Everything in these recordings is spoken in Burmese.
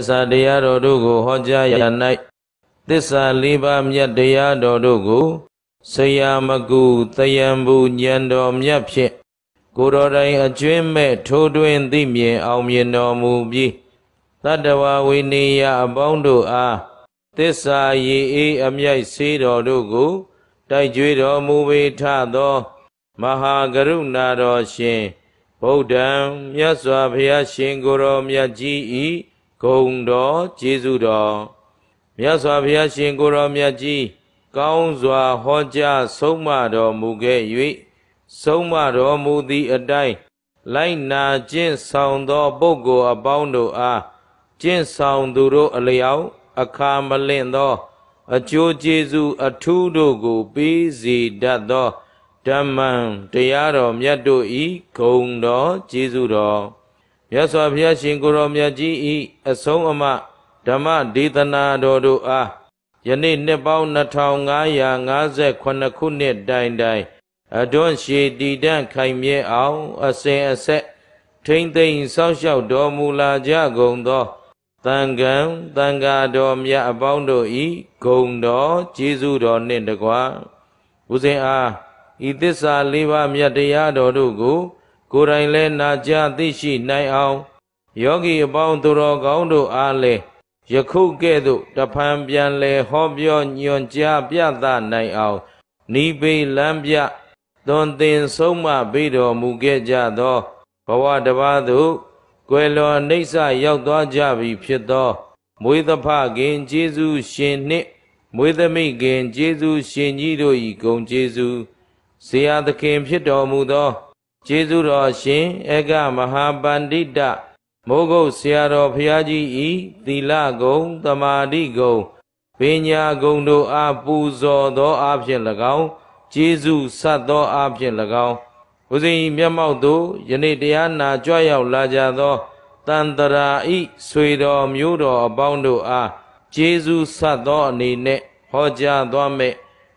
သစ္စာတရားတော်တို့ကိုဟောကြားရ၌သစ္စာလေးပါးမြတ်တရားတော်တို့ကိုဆရာမကူတယံဘူးဉာဏ်တော်မြတ်ဖြင့်ကိုယ်တော်တိုင်အကျွင်းမဲ့ထိုးတွင်သိမြင်အောင်မြင်တော်မူပြီးတတ္တဝဝိနည်းအပေါင်းတို့အားသစ္စာရည်အေးအမြိုက်ဆေးတော်တို့ကိုတိုက်ကြွေတော်မူပေထသော မဟာကရုဏာတော်ရှင်ဗုဒ္ဓံမြတ်စွာဘုရားရှင်ကိုယ်တော်မြတ်ကြီးဤ ဂုံတော်ကျေးဇူးတော်မြတ်စွာဘုရားရှင်ကိုယ်တော်မြတ်ကြီးကောင်းစွာဟောကြားဆုံးမတော်မူခဲ့၍ဆုံးမတော်မူသည့်အတိုင်းလိုက်နာကျင့်ဆောင်သောပုဂ္ဂိုလ်အပေါင်းတို့အားကျင့်ဆောင်သူတို့အလျောက်အခါမလင့်သော အကျိုးကျေးဇူးအထူးတို့ကိုပေးစီတတ်သောဓမ္မံတရားတော်မြတ်တို့ဤဂုံတော်ကျေးဇူးတော် မြတ်စွာဘုရားရှင်ကိုယ်တော်မြတ်ကြီးဤအဆုံးအမဓမ္မဒေသနာတော်တို့အားယနေ့နှစ်ပေါင်း2558ခုနှစ်တိုင်တိုင်အတွန်းရှည်တည်တံ့ခိုင်မြဲအောင် အစဉ်အဆက်ထိမ့်သိမ့်စောင့်ရှောက်တော်မူလာကြကုန်သောတန်ကံတန်ဃာတော်မြတ်အပေါင်းတို့ဤဂုံတော်ကျေးဇူးတော်နှင့်တကွာဦးဇင်အားဤသစ္စာလေးပါးမြတ်တရားတော်တို့ကို ကိုယ်တိုင်လဲနာကြားသိရှိနိုင်အောင်ယောဂီအပေါင်းသူတော်ကောင်းတို့အားလည်းယခုကဲ့သို့တဖန်ပြန်လဲဟောပြောညွန်ကြားပြသနိုင်အောင်နိဗ္ဗိလမ်းပြသွန်သင်ဆုံးမပေးတော်မူခဲ့ကြသောဘဝတပါးသို့ကွယ်လွန်နှိမ့်ဆရောက်သွားကြပြီဖြစ်သော မွေးသဖခင်ကျေးဇူးရှင်နှင့် မွေးသမိခင်ကျေးဇူးရှင်ကြီးတို့၏ဂုံကျေးဇူးဇေယသခင်ဖြစ်တော်မူသော ကျေးဇူးတော်ရှင်ဧကမဟာပန္တိတမိုးကုတ်ဆရာတော်ဘုရားကြီးဤသီလဂုံတမာတိဂုံပညာဂုံတို့အားပူဇော်သောအဖြစ်၎င်းကျေးဇူးဆက်သောအဖြစ်၎င်းဘုဇင်မျက်မှောက်သို့ယနေ့တရားနာကြွရောက်လာကြသောတန်တရာဤဆွေတော်မျိုးတော်အပေါင်းတို့အားကျေးဇူးဆက်သောအနေနဲ့ဟောကြားသွားမယ်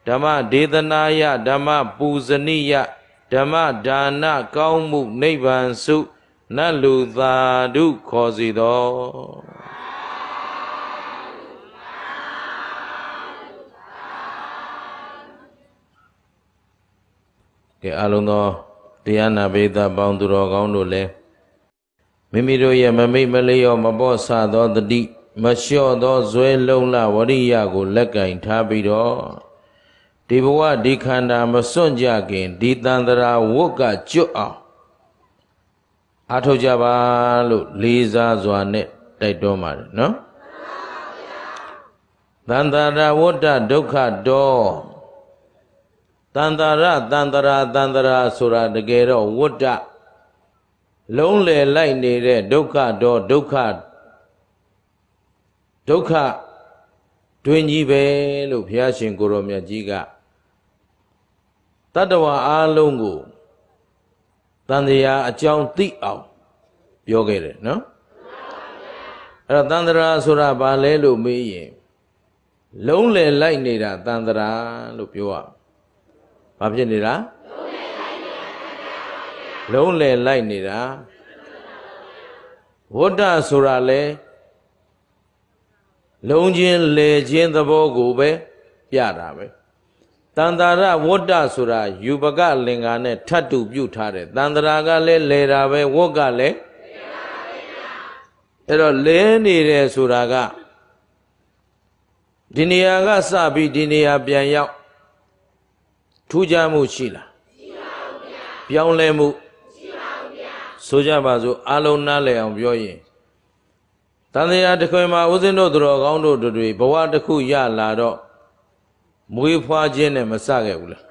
ဓမ္မဒေသနာယဓမ္မပူဇနိယ ဓမ္မဒါနကောင်းမှုနိဗ္ဗာန်စုနတ်လူသာဓုခေါ်စီတော်ကဲအလုံးသောတရားနာပိသပေါင်းသူတော်ကောင်းတို့လည်းမိမိတို့ရဲ့မမိတ်မလျော့မပေါ့ဆသောတတိမလျှော့သောဇွဲလုံးလဝရိယကိုလက်ကင်ထားပြီးတော့ ဒီဘဝဒီခန္ဓာမစွန့်ကြခင်ဒီတန်တရာဝတ်ကကျွတ်အောင်အားထုတ်ကြပါလို့လေးစားစွာနဲ့တိုက်တွန်းပါတယ်နော်တန်တရာဝတ္တဒုက္ခတောတန်တရာတန်တရာတန်တရာဆိုတာတကယ်တော့ဝတ္တလုံးလေလိုက်နေတဲ့ဒုက္ခတော့ဒုက္ခဒုက္ခ တွင်ကြီးပဲလို့ဘုရားရှင်ကိုရောမြတ်ကြီးကတတ္တဝါအားလုံးကိုတန်တရားအကြောင်းသိအောင်ပြောခဲ့တယ်နော်အဲ့တော့တန်တရာဆိုတာဘာလဲလို့မေးရင်လုံးလည်လိုက်နေတာတန်တရာလို့ပြောရဘာဖြစ်နေတာလုံးလည်လိုက်နေတာဝဋ္ဌဆိုတာလဲ လုံးချင်းလေချင်းသဘောကိုပဲပြတာပဲတန်တာရဝတ္တဆိုတာယူပကလင်္ကာနဲ့ထတ်တူပြုထားတယ်တန်တရာကလည်းလေတာပဲဝတ်ကလည်းအဲ့တော့လဲနေတယ်ဆိုတာကဒီနေရာကစပြီးဒီနေရာပြန်ရောက်ထူးခြားမှုရှိလားရှိပါဘူးဗျာပြောင်းလဲမှုရှိပါဘူးဗျာဆိုကြပါစို့အလုံးနားလည်အောင်ပြောရင် တန်တရားတစ်ခွင်မှာဦးဇင်းတို့သူတော်ကောင်းတို့တွေဘဝတစ်ခုရလာတော့မွေးဖွားခြင်းနဲ့မစခဲ့ဘူးလား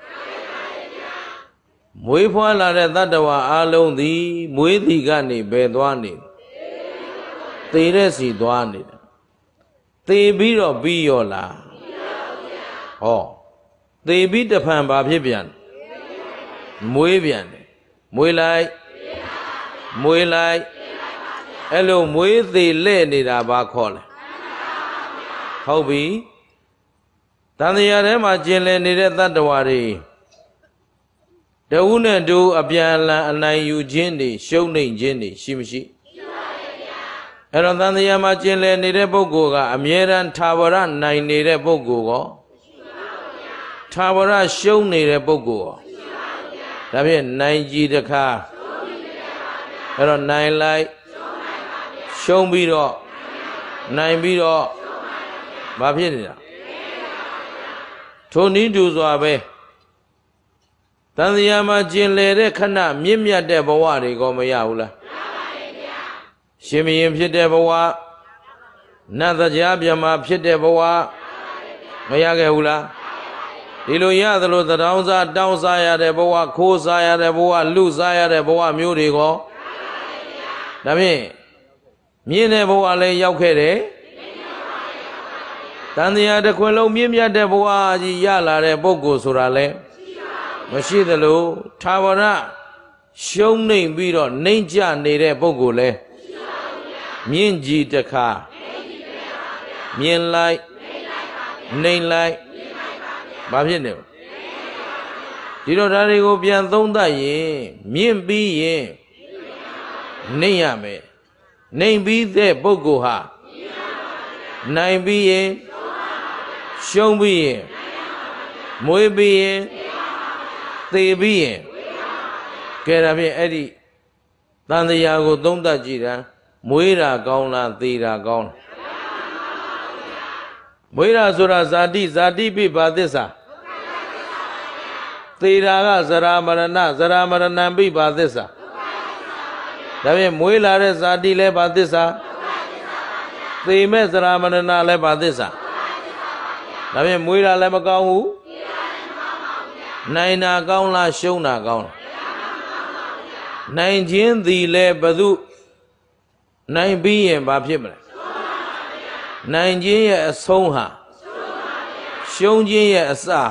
မွေးဖွားလာတဲ့တတ္တဝါအလုံးသည်မွေးသည်ကနေဘယ်သွားနေသေတဲ့စီသွားနေတာသေပြီးတော့ပြီးရောလားဟောသေပြီးတဖန်ဘာဖြစ်ပြန်မွေးပြန်တယ်မွေးလိုက်မွေးလိုက် အဲ့လိုမွေးသေးလဲ့နေတာဘာခေါ်လဲဟုတ်ပြီတန်တရားထဲမှာကျင်လည်နေတဲ့တတ္တဝါတွေတဝုနဲ့တူအပြန်အလှန်အနိုင်ယူခြင်းတွေရှုံးနိမ့်ခြင်းတွေရှိမရှိရှိပါရဲ့ဗျာအဲ့တော့တန်တရားမှာကျင်လည်နေတဲ့ပုဂ္ဂိုလ်ကအမြဲတမ်းထာဝရနိုင်နေတဲ့ပုဂ္ဂိုလ်ကောထာဝရရှုံးနေတဲ့ပုဂ္ဂိုလ်ရောဒါဖြင့်နိုင်ကြည်တခါအဲ့တော့နိုင်လိုက် ရှုံးပြီးတော့နိုင်ပြီးတော့ဘာဖြစ်နေတာထိုနည်းတူစွာပဲတန်တရားမှာကျင်လည်တဲ့ခဏမြင့်မြတ်တဲ့ဘဝတွေကောမရဘူးလားရှင်မရင်ဖြစ်တဲ့ဘဝနတ်တရားမြမဖြစ်တဲ့ဘဝမရခဲ့ဘူးလားဒီလိုရသလိုတောင်းစားတောင်းစားရတဲ့ဘဝခိုးစားရတဲ့ဘဝလူစားရတဲ့ဘဝမျိုးတွေကောဒါဖြင့် မြင့်တဲ့ဘဝလည်းရောက်ခဲ့တယ်တန်တရားတစ်ခွင်လုံးမြင့်မြတ်တဲ့ဘဝကြီးရလာတဲ့ပုဂ္ဂိုလ်ဆိုတာလဲမရှိသလိုသာဝရရှုံးနှိမ်ပြီးတော့နှိမ့်ကြနေတဲ့ပုဂ္ဂိုလ်လဲမြင့်ကြီးတခါမြင်လိုက်နှိမ့်လိုက်ဘာဖြစ်နေဒီတော့ဒါတွေကိုပြန်သုံးသပ်ရင်မြင့်ပြီးရင်နှိမ့်ရမယ် နှိမ့်ပြီးတဲ့ပုဂ္ဂိုလ်ဟာနိုင်ပြီးရင်ရှုံးပြီးရင်မွေးပြီးရင်သေပြီးရင်ကဲဒါဖြင့်အဲ့ဒီတန်တရားကို သုံးသပ်ကြည့်တာမွေးတာကောင်းလားသေတာကောင်းလားမွေးတာဆိုတာဇာတိဇာတိပိဘာသစ္စာသေတာကဇရာမရဏဇရာမရဏံပိဘာသစ္စာ ဒါဖြင့်မွေးလာတဲ့ဇာတိလည်းဘာသစ္စာသေမဲ့ဇရာမရဏလည်းဘာသစ္စာဒါဖြင့်မွေးတာလည်းမကောင်းဘူးနိုင်တာကောင်းလားရှုံးတာကောင်းလားနိုင်ခြင်းသည်လည်းဘသူနိုင်ပြီးရင်ဘာဖြစ်မလဲနိုင်ခြင်းရဲ့အဆုံးဟာရှုံးခြင်းရဲ့အစဟာ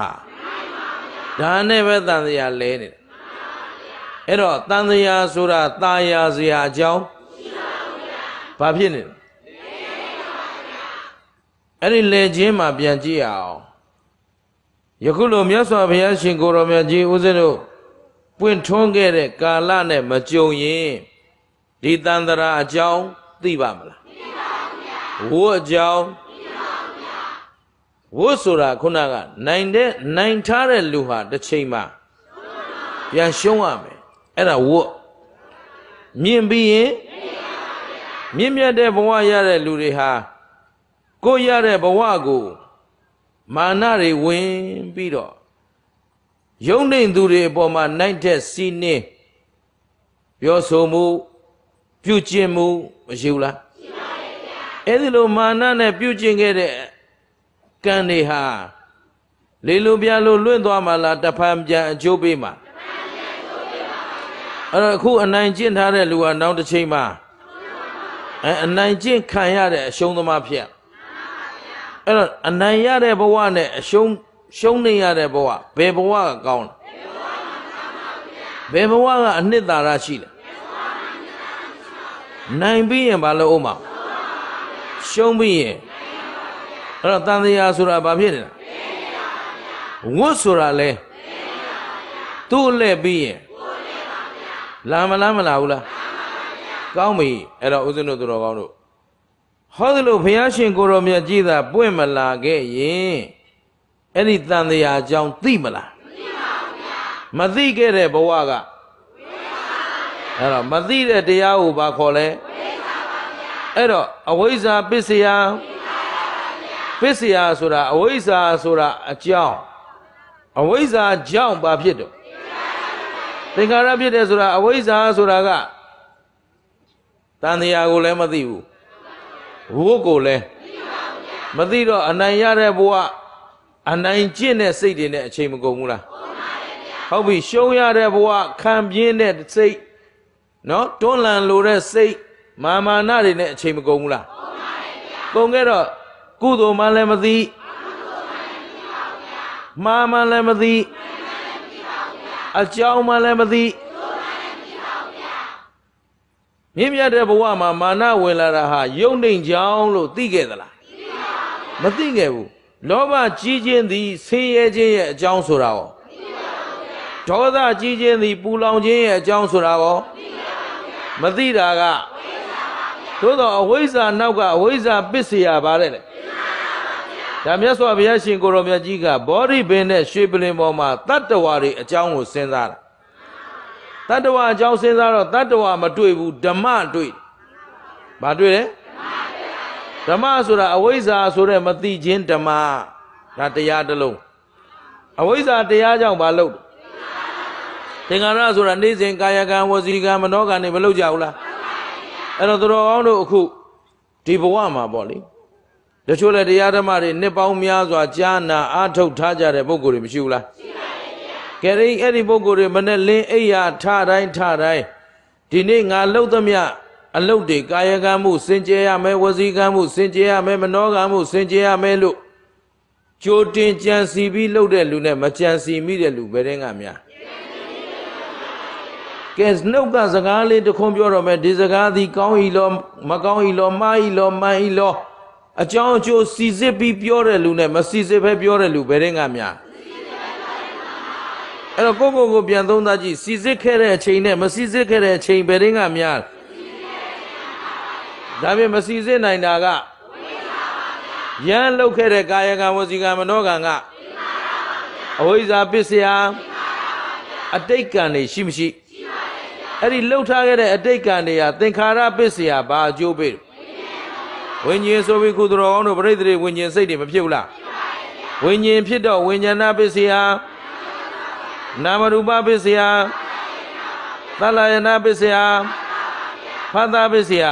ဒါနဲ့ပဲတန်တရားလဲနေတယ် အဲ့တော့တန်တရားဆိုတာตาယာစရာအကြောင်းဘာဖြစ်နေလဲအဲ့ဒီလေခြင်းမှာပြန်ကြည့်အောင်ယခုလိုမြတ်စွာဘုရားရှင်ကိုရောမြတ်ကြီးဦးဇင်းတို့ပွင့်ထွန်းခဲ့တဲ့ကာလနဲ့မကြုံရင်ဒီတန်တရာအကြောင်းသိပါမလားသိပါဘူးဗျာဝို့အကြောင်းသိပါဘူးဗျာဝို့ဆိုတာခုနကနိုင်တဲ့နိုင်ထားတဲ့လူဟာတစ်ချိန်မှာပြန်ရှုံးရမယ် အဲ့ဒါဝို့မြင်ပြီးရင်မြင့်မြတ်တဲ့ဘဝရတဲ့လူတွေဟာကိုရတဲ့ဘဝကိုမာနတွေဝင်ပြီးတော့ယုံနေသူတွေအပေါ်မှာနိုင်တဲ့စီးနှင်းပြောဆိုမှုပြုကျင့်မှုမရှိဘူးလားရှိပါတယ်ဗျာအဲ့ဒီလိုမာနနဲ့ပြုကျင့်ခဲ့တဲ့ကံတွေဟာလေလိုပြလိုလွင့်သွားမှလားတဖန်ပြန်အကျိုးပေးမှာ အဲ့တော့အခုအနိုင်ကျင့်ထားတဲ့လူကနောက်တစ်ချိန်မှာအဲအနိုင်ကျင့်ခံရတဲ့အရှုံးသမားဖြစ်အဲ့တော့အနိုင်ရတဲ့ဘဝနဲ့အရှုံးရှုံးနေရတဲ့ဘဝဘယ်ဘဝကကောင်းလဲဘယ်ဘဝကအနှစ်သာရရှိလဲနိုင်ပြီးရင်ဘာလို့အောင်မရှုံးပြီးရင်အဲ့တော့တန်တရားဆိုတာဘာဖြစ်နေတာဝတ်ဆိုတာလဲသူ့လက်ပြီးရင် လာမလားမလာဘူးလားကောင်းပြီအဲ့တော့ဦးဇင်းတို့သူတော်ကောင်းတို့ဟောသလိုဘုရားရှင်ကိုရောမြတ်ကြီးသာပွင့်မလာခဲ့ရင်အဲ့ဒီတန်တရားအကြောင်းသိမလားမသိပါဘူးဗျာမသိခဲ့တဲ့ဘဝကအဲ့တော့မသိတဲ့တရားကိုဘာခေါ်လဲအဲ့တော့အဝိဇ္ဇာပစ္စယပစ္စယဆိုတာအဝိဇ္ဇာဆိုတာအကြောင်းအဝိဇ္ဇာကြောင့်ဘာဖြစ်တော့ သင်္ခါရဖြစ်တယ်ဆိုတာအဝိဇ္ဇာဆိုတာကတန်တရားကိုလည်းမသိဘူးဘိုးကိုလည်းမသိတော့အနိုင်ရတဲ့ဘဝအနိုင်ကျင့်တဲ့စိတ်တွေနဲ့အချိန်မကုန်ဘူးလားဟုတ်ပြီရှုံးရတဲ့ဘဝခံပြင်းတဲ့စိတ်နော်တွန်းလှန်လိုတဲ့စိတ်မာမာနတွေနဲ့အချိန်မကုန်ဘူးလားကုန်ခဲ့တော့ကုသိုလ်မှလည်းမသိမာမှလည်းမသိ အကြောင်းမှလည်းမသိမြင့်မြတ်တဲ့ဘဝမှာမာနဝင်လာတာဟာယုံနှိမ်ကြောင်းလို့သိခဲ့သလားမသိခဲ့ဘူးလောဘကြီးခြင်းသည်ဆင်းရဲခြင်းရဲ့အကြောင်းဆိုတာရောဒေါသကြီးခြင်းသည်ပူလောင်ခြင်းရဲ့အကြောင်းဆိုတာရောမသိတာကသို့တော့အဝိဇ္ဇာနောက်ကအဝိဇ္ဇာပစ္စယပါတဲ့လေ ဒါမြတ်စွာဘုရားရှင်ကိုရောမြတ်ကြီးကဘောဓိပင်နဲ့ရွှေပလင်ပေါ်မှာတတ္တဝါတွေအကြောင်းကိုစဉ်းစားတာတတ္တဝါအကြောင်းစဉ်းစားတော့တတ္တဝါမတွေ့ဘူးဓမ္မတွေ့ဘာတွေ့လဲဓမ္မဆိုတာအဝိဇ္ဇာဆိုတဲ့မသိခြင်းဓမ္မဒါတရားတစ်လုံးအဝိဇ္ဇာတရားကြောင့်မလုပ်သင်္ခါရဆိုတာနေစဉ်ကာယကံဝစီကံမနောကံတွေမလုပ်ကြဘူးလားအဲ့တော့သူတော်ကောင်းတို့အခုဒီဘဝမှာပေါ့လေ တချို့လည်းတရားဓမ္မတွေနှစ်ပေါင်းများစွာကြားနာအားထုတ်ထားကြတဲ့ပုဂ္ဂိုလ်တွေမရှိဘူးလားရှိပါရဲ့ကဲရင်အဲ့ဒီပုဂ္ဂိုလ်တွေမနဲ့လင်းအိယာထတိုင်းထတိုင်းဒီနေ့ငါလှုပ်သမျှအလုတ်တွေကာယကံမှုစင်ကြယ်ရမယ်ဝစီကံမှုစင်ကြယ်ရမယ်မနောကံမှုစင်ကြယ်ရမယ်လို့ကြိုတင်ကြံစီပြီးလှုပ်တဲ့လူနဲ့မကြံစီမိတဲ့လူဘယ်တဲ့ကများကဲနှုတ်ကစကားလေးတစ်ခွန်းပြောတော့မယ်ဒီစကားသည်ကောင်းဤလောမကောင်းဤလောမှားဤလောမှန်ဤလော အကြောင်းအကျိုးစီစစ်ပြီးပြောတဲ့လူနဲ့မစီစစ်ဘဲပြောတဲ့လူဘယ်တဲ့ကများအဲ့တော့ကိုကိုကိုပြန်သုံးသပ်ကြည့်စီစစ်ခဲ့တဲ့အချိန်နဲ့မစီစစ်ခဲ့တဲ့အချိန်ဘယ်တဲ့ကများဒါပြင်မစီစစ်နိုင်တာကယမ်းလုတ်ခဲ့တဲ့ကာယကံဝစီကံမနောကံကအဝိဇ္ဇာပစ္စယအတိတ်ကံတွေရှိမရှိအဲ့ဒီလှုပ်ထားခဲ့တဲ့အတိတ်ကံတွေဟာသင်္ခါရပစ္စယဘာအကျိုးပေး ဝိညာဉ်ဆိုပြီးကုသတော်ကောင်းတို့ပြိတ္တိဝိညာဉ်စိတ်တွေမဖြစ်ဘူးလားဝိညာဉ်ဖြစ်တော့ဝိညာဏပစ္စယနာမရူပပစ္စယသလယနာပစ္စယဖသပစ္စယ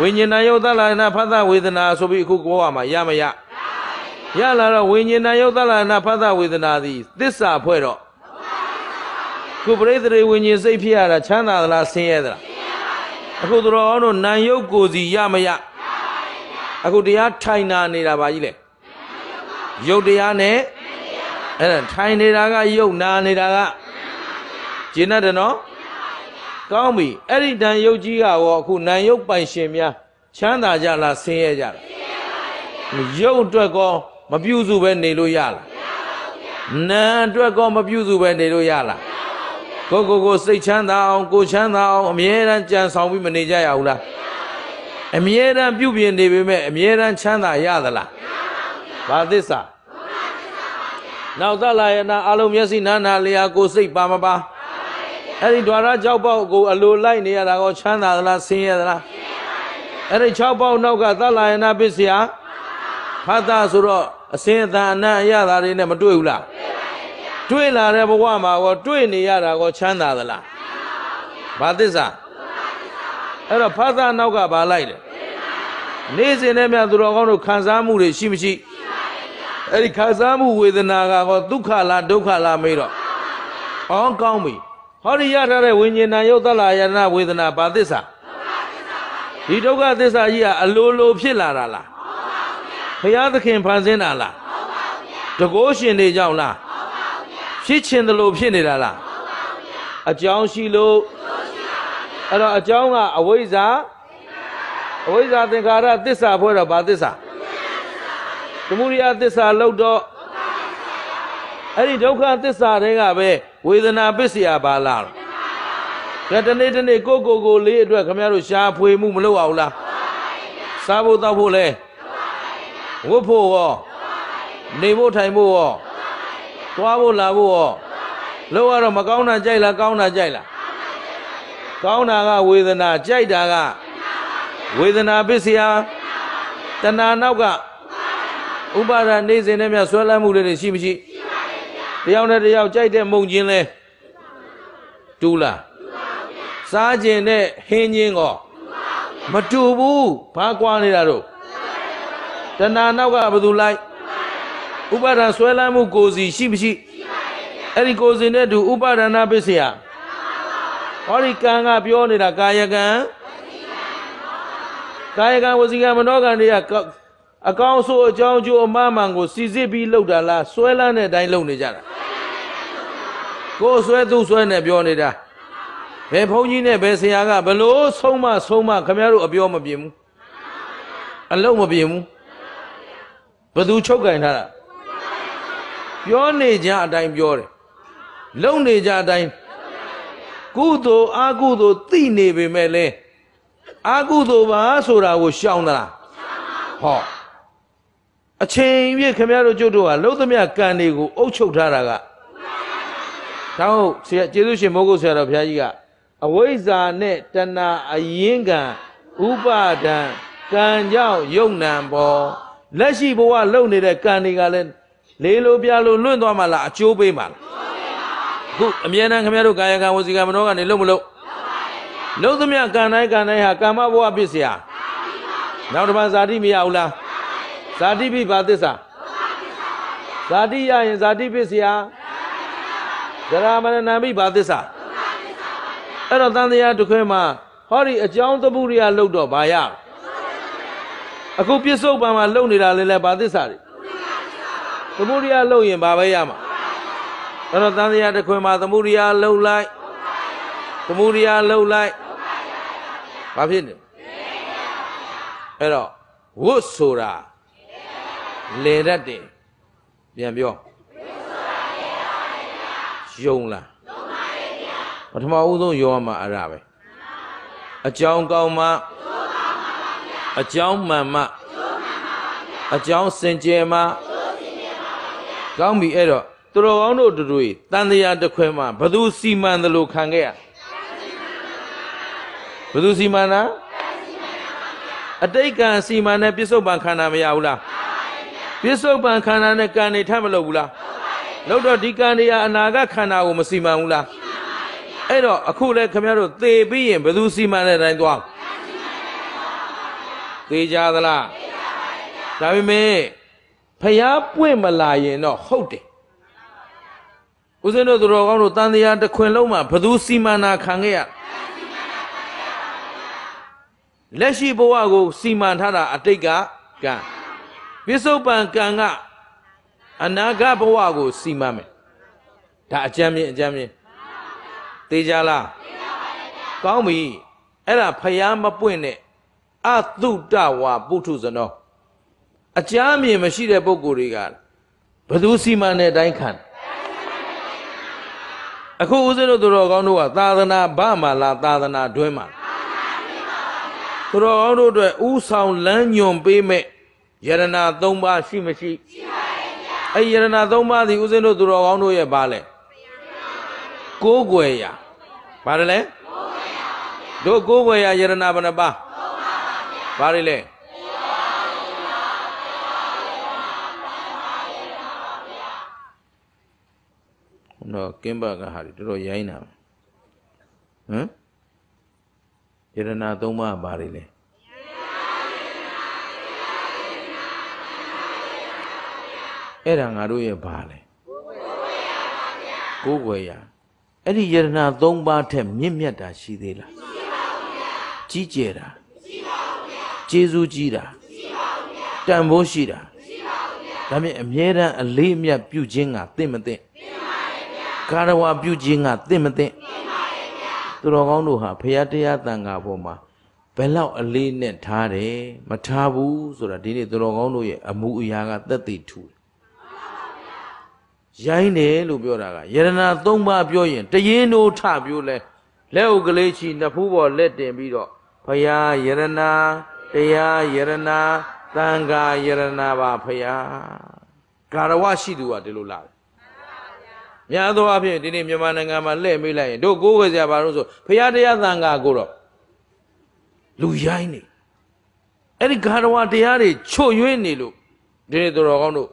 ဝိညာဏယုတ်သလယနာဖသဝေဒနာဆိုပြီးအခုပြောရမှာရမရရလာတော့ဝိညာဏယုတ်သလယနာဖသဝေဒနာသည်သစ္စာဖွဲ့တော့ခုပရိသေဝိညာဉ်စိတ်ဖြစ်ရတာချမ်းသာသလားဆင်းရဲသလားအခုတို့တော်တို့နာယုတ်ကိုစီရမရ အခုတရားထိုင်နာနေတာပါကြီးလေယုတ်တရားနဲ့အဲ့ဒါထိုင်နေတာကယုတ်နာနေတာကကျင်တတ်တယ်နော်ကောင်းပြီအဲ့ဒီတန်ယုတ်ကြီးကရောအခုနံယုတ်ပိုင်ရှင်များချမ်းသာကြလားဆင်းရဲကြလားယုတ်အတွက်ကောမပြုစုပဲနေလို့ရလားနာအတွက်ကောမပြုစုပဲနေလို့ရလားကိုကိုကိုစိတ်ချမ်းသာအောင်ကိုချမ်းသာအောင်အမြဲတမ်းကြံဆောင်ပြီးမနေကြရဘူးလား အမြဲတမ်းပြုပြင်နေပေမဲ့အမြဲတမ်းချမ်းသာရသလားဘာသစ္စာနောက်သလာယနာအလုံးမျက်စိနာနာလျာကိုစိတ်ပါမပါအဲ့ဒီဓွာရ6ပေါက်ကိုအလိုလိုက်နေရတာကိုချမ်းသာသလားဆင်းရဲသလားအဲ့ဒီ6ပေါက်နောက်ကသလာယနာပစ္စယဖတ်တာဆိုတော့အစင်းအတန်အနံ့အရသာတွေနဲ့မတွေ့ဘူးလားတွေ့လာတဲ့ဘဝမှာကောတွေ့နေရတာကောချမ်းသာသလားဘာသစ္စာ အဲ့တော့ဖတ်တာနောက်ကဘာလိုက်လဲနေ့စဉ်နဲ့မြတ်သူတော်ကောင်းတို့ခံစားမှုတွေရှိမရှိအဲ့ဒီခံစားမှုဝေဒနာကကောဒုက္ခလားဒုက္ခလားမေးတော့အော်ကောင်းပြီဟောဒီရထားတဲ့ဝိညာဏယုတ်သလာယနာဝေဒနာဘာသစ္စာဒီဒုက္ခသစ္စာကြီးကအလိုလိုဖြစ်လာတာလားဘုရားသခင်ဖန်ဆင်းတာလားတကိုးရှင်တွေကြောင့်လားဖြစ်ချင်တယ်လို့ဖြစ်နေတာလားအကြောင်းရှိလို့ အဲ့တော့အကြောင်းကအဝိဇ္ဇာအဝိဇ္ဇာသင်္ခါရသစ္စာဖွဲ့တော့ဘာသစ္စာသမုဒိယသစ္စာလောက်တော့အဲ့ဒီဒုက္ခသစ္စာတွေကပဲဝေဒနာပစ္စယပါလားကဲတနေ့တနေ့ကိုကိုကိုလေးအတွက်ခင်ဗျားတို့ရှားဖွေမှုမလုပ်အောင်လားစားဖို့တောက်ဖို့လဲဝတ်ဖို့ရောနေဖို့ထိုင်ဖို့ရောသွားဖို့လာဖို့ရောလောက်ရတော့မကောင်းတာကြိုက်လားကောင်းတာကြိုက်လား ကောင်းတာကဝေဒနာကြိုက်တာကဝေဒနာပစ္စယတဏှာနောက်ကဥပါဒနေစဉ်နဲ့မြဆွဲလန်းမှုတွေရှိမရှိတယောက်နဲ့တယောက်ကြိုက်တဲ့မုံချင်းလဲတူလားစားခြင်းနဲ့ဟင်းချင်းကောမတူဘူးဘာကွာနေတာတို့တဏှာနောက်ကဘယ်သူလိုက်ဥပါဒံဆွဲလန်းမှုကိုစီရှိမရှိအဲ့ဒီကိုစီနဲ့တူဥပါဒနာပစ္စယ ဟောဒီကံကပြောနေတာကာယကံကာယကံဝစီကံမနောကံတွေကအကောင်းဆိုးအကြောင်းကျိုးအမှန်မှန်ကိုစီစစ်ပြီးလုပ်တာလားဆွဲလန်းတဲ့အတိုင်းလုပ်နေကြတာကိုယ်ဆွဲသူ့ဆွဲနဲ့ပြောနေတာဘယ်ဘုန်းကြီးနဲ့ဘယ်ဆရာကဘလို့ဆုံးမဆုံးမခမရတို့အပြောမပြင်းဘူးအလုံးမပြင်းဘူးဘသူချုပ်ကင်ထားတာပြောနေကြအတိုင်းပြောတယ်လုံနေကြအတိုင်း ကုသိုလ်အကုသိုလ်သိနေပေမဲ့လဲအာကုသိုလ်ပါဆိုတာကိုရှောင်သလားဟောအချိန်ပြည့်ခင်ဗျားတို့ကျုပ်တို့ကလှုပ်သမျှကံတွေကိုအုပ်ချုပ်ထားတာကတောင်းဟုတ်ဆရာကျေးဇူးရှင်မိုးကုတ်ဆရာတော်ဘုရားကြီးကအဝိဇ္ဇာနဲ့တဏှာအရင်ကံဥပါဒံကံကြောင့်ယုံနံပေါ်လက်ရှိဘဝလုံနေတဲ့ကံတွေကလည်းလေးလိုပြလိုလွင့်သွားမှလားအကျိုးပေးမှလား အခုအမြဲတမ်းခင်ဗျားတို့ကာယကံဝစီကံမနောကနေလုံးမလုံးလုံးသမျှကံတိုင်းကံတိုင်းဟာကာမဘဝပစ္စယနောက်တစ်ပါးဇာတိမရဘူးလားဇာတိပိဘာသစ္စာဇာတိရရင်ဇာတိပစ္စယဇရာမရဏမိဘာသစ္စာအဲ့တော့တန်တရားတစ်ခွဲမှာဟောဒီအကြောင်းသမှုရိယလောက်တော့ဘာရအခုပြစ္ဆုတ်ပံမှာလုံနေတာလည်းလဲဘာသစ္စာတွေသမှုရိယလုံရင်ဘာပဲရမှာ အဲ့တော့တန်တရားတစ်ခွဲမှာသမှုရိယလုတ်လိုက်သမှုရိယလုတ်လိုက်ဘာဖြစ်နေအဲ့တော့ဝတ်ဆိုတာလေတတ်တယ်ပြန်ပြောယုံလားပထမဦးဆုံးယောမှာအဲ့ဒါပဲအကြောင်းကောင်းမှအကြောင်းမှန်မှအကြောင်းစင်ကြယ်မှကောင်းပြီအဲ့တော့ သူတော်ကောင်းတို့တို့တန်တရားတစ်ခွဲမှာဘသူစီမံတယ်လို့ခံခဲ့ရဘသူစီမံတာအတိတ်ကံစီမံနဲ့ပြစ္ဆုတ်ပံခန္ဓာမရဘူးလားပြစ္ဆုတ်ပံခန္ဓာနဲ့ကံနေထပ်မလုပ်ဘူးလားလို့တော့ဒီကံတွေဟာအနာဂတ်ခန္ဓာကိုမစီမံဘူးလားအဲ့တော့အခုလဲခင်ဗျားတို့သေပြီးရင်ဘယ်သူစီမံတဲ့အတိုင်းသွားသေကြသလားဒါပေမဲ့ဖျားပွင့်မလာရင်တော့ဟုတ်တယ် ဦးဇင်းတို့သူတော်ကောင်းတို့တန်တရားတစ်ခွင်လုံးမှာဘသူစီမံနာခံခဲ့ရလက်ရှိဘဝကိုစီမံထားတာအတိတ်ကကံပြစ္ဆုတ်ပံကံကအနာဂတ်ဘဝကိုစီမံမယ်ဒါအကြမ်းမြင်အကြမ်းမြင်သိကြလားကောင်းပြီအဲ့ဒါဖျားမပွင့်နဲ့အသုတဝါပုထုဇနောအကြမ်းမြင်မရှိတဲ့ပုဂ္ဂိုလ်တွေကဘယ်သူစီမံတဲ့အတိုင်းခံ အခုဦးဇင်းတို့သူတော်ကောင်းတို့ကသာသနာဗမာလားသာသနာတွဲမှာသူတော်ကောင်းတို့အတွက်ဥဆောင်လမ်းညွန်ပေးမဲ့ယရနာ၃ပါးရှိမရှိရှိပါရဲ့ဗျာအဲ့ယရနာ၃ပါးဒီဦးဇင်းတို့သူတော်ကောင်းတို့ရဲ့ဘာလဲကိုးကွယ်ရာဘာလဲတို့ကိုးကွယ်ရာယရနာဘယ်နှပါးဘာတွေလဲ တော့ကင်းပါကဟာတွေတော်တော်ရိုင်းတာဟမ်ယရနာ၃ပါးဘာတွေလဲအဲ့ဒါငါတို့ရဲ့ဘာလဲကိုးကွယ်ရာအဲ့ဒီယရနာ၃ပါးထက်မြင့်မြတ်တာရှိသေးလားကြီးကျယ်တာကျေးဇူးကြီးတာတန်ဖိုးရှိတာဒါမြင်အမြဲတမ်းအလေးအမြတ်ပြုခြင်းကသင့်မသင့် ကာရဝပြုခြင်းကသင့်မသင့်သူတော်ကောင်းတို့ဟာဖရာတရားတန်ခါပေါ်မှာဘယ်လောက်အလေးနဲ့ထားတယ်မထားဘူးဆိုတာဒီနေ့သူတော်ကောင်းတို့ရဲ့အမှုအရာကသက်သေထူတယ်ရိုင်းတယ်လို့ပြောတာကယရနာ၃ပါးပြောရင်တရင်တို့ထပြောလဲလက်ဥကလေးချီနှစ်ဖူးပေါ်လက်တင်ပြီးတော့ဖယားယရနာတရားယရနာသံဃာယရနာပါဖယားကာရဝရှိသူကဒီလိုလာတယ် များသောအားဖြင့်ဒီနေ့မြန်မာနိုင်ငံမှာလှည့်မေးလိုက်ရင်တို့ကိုးကွယ်စရာဘာလို့ဆိုဖယားတရားသံဃာကိုတော့လူရိုင်းနေအဲ့ဒီကာရဝတရားတွေချွတ်ယွင်းနေလို့ဒီနေ့တော်ကောင်းတို့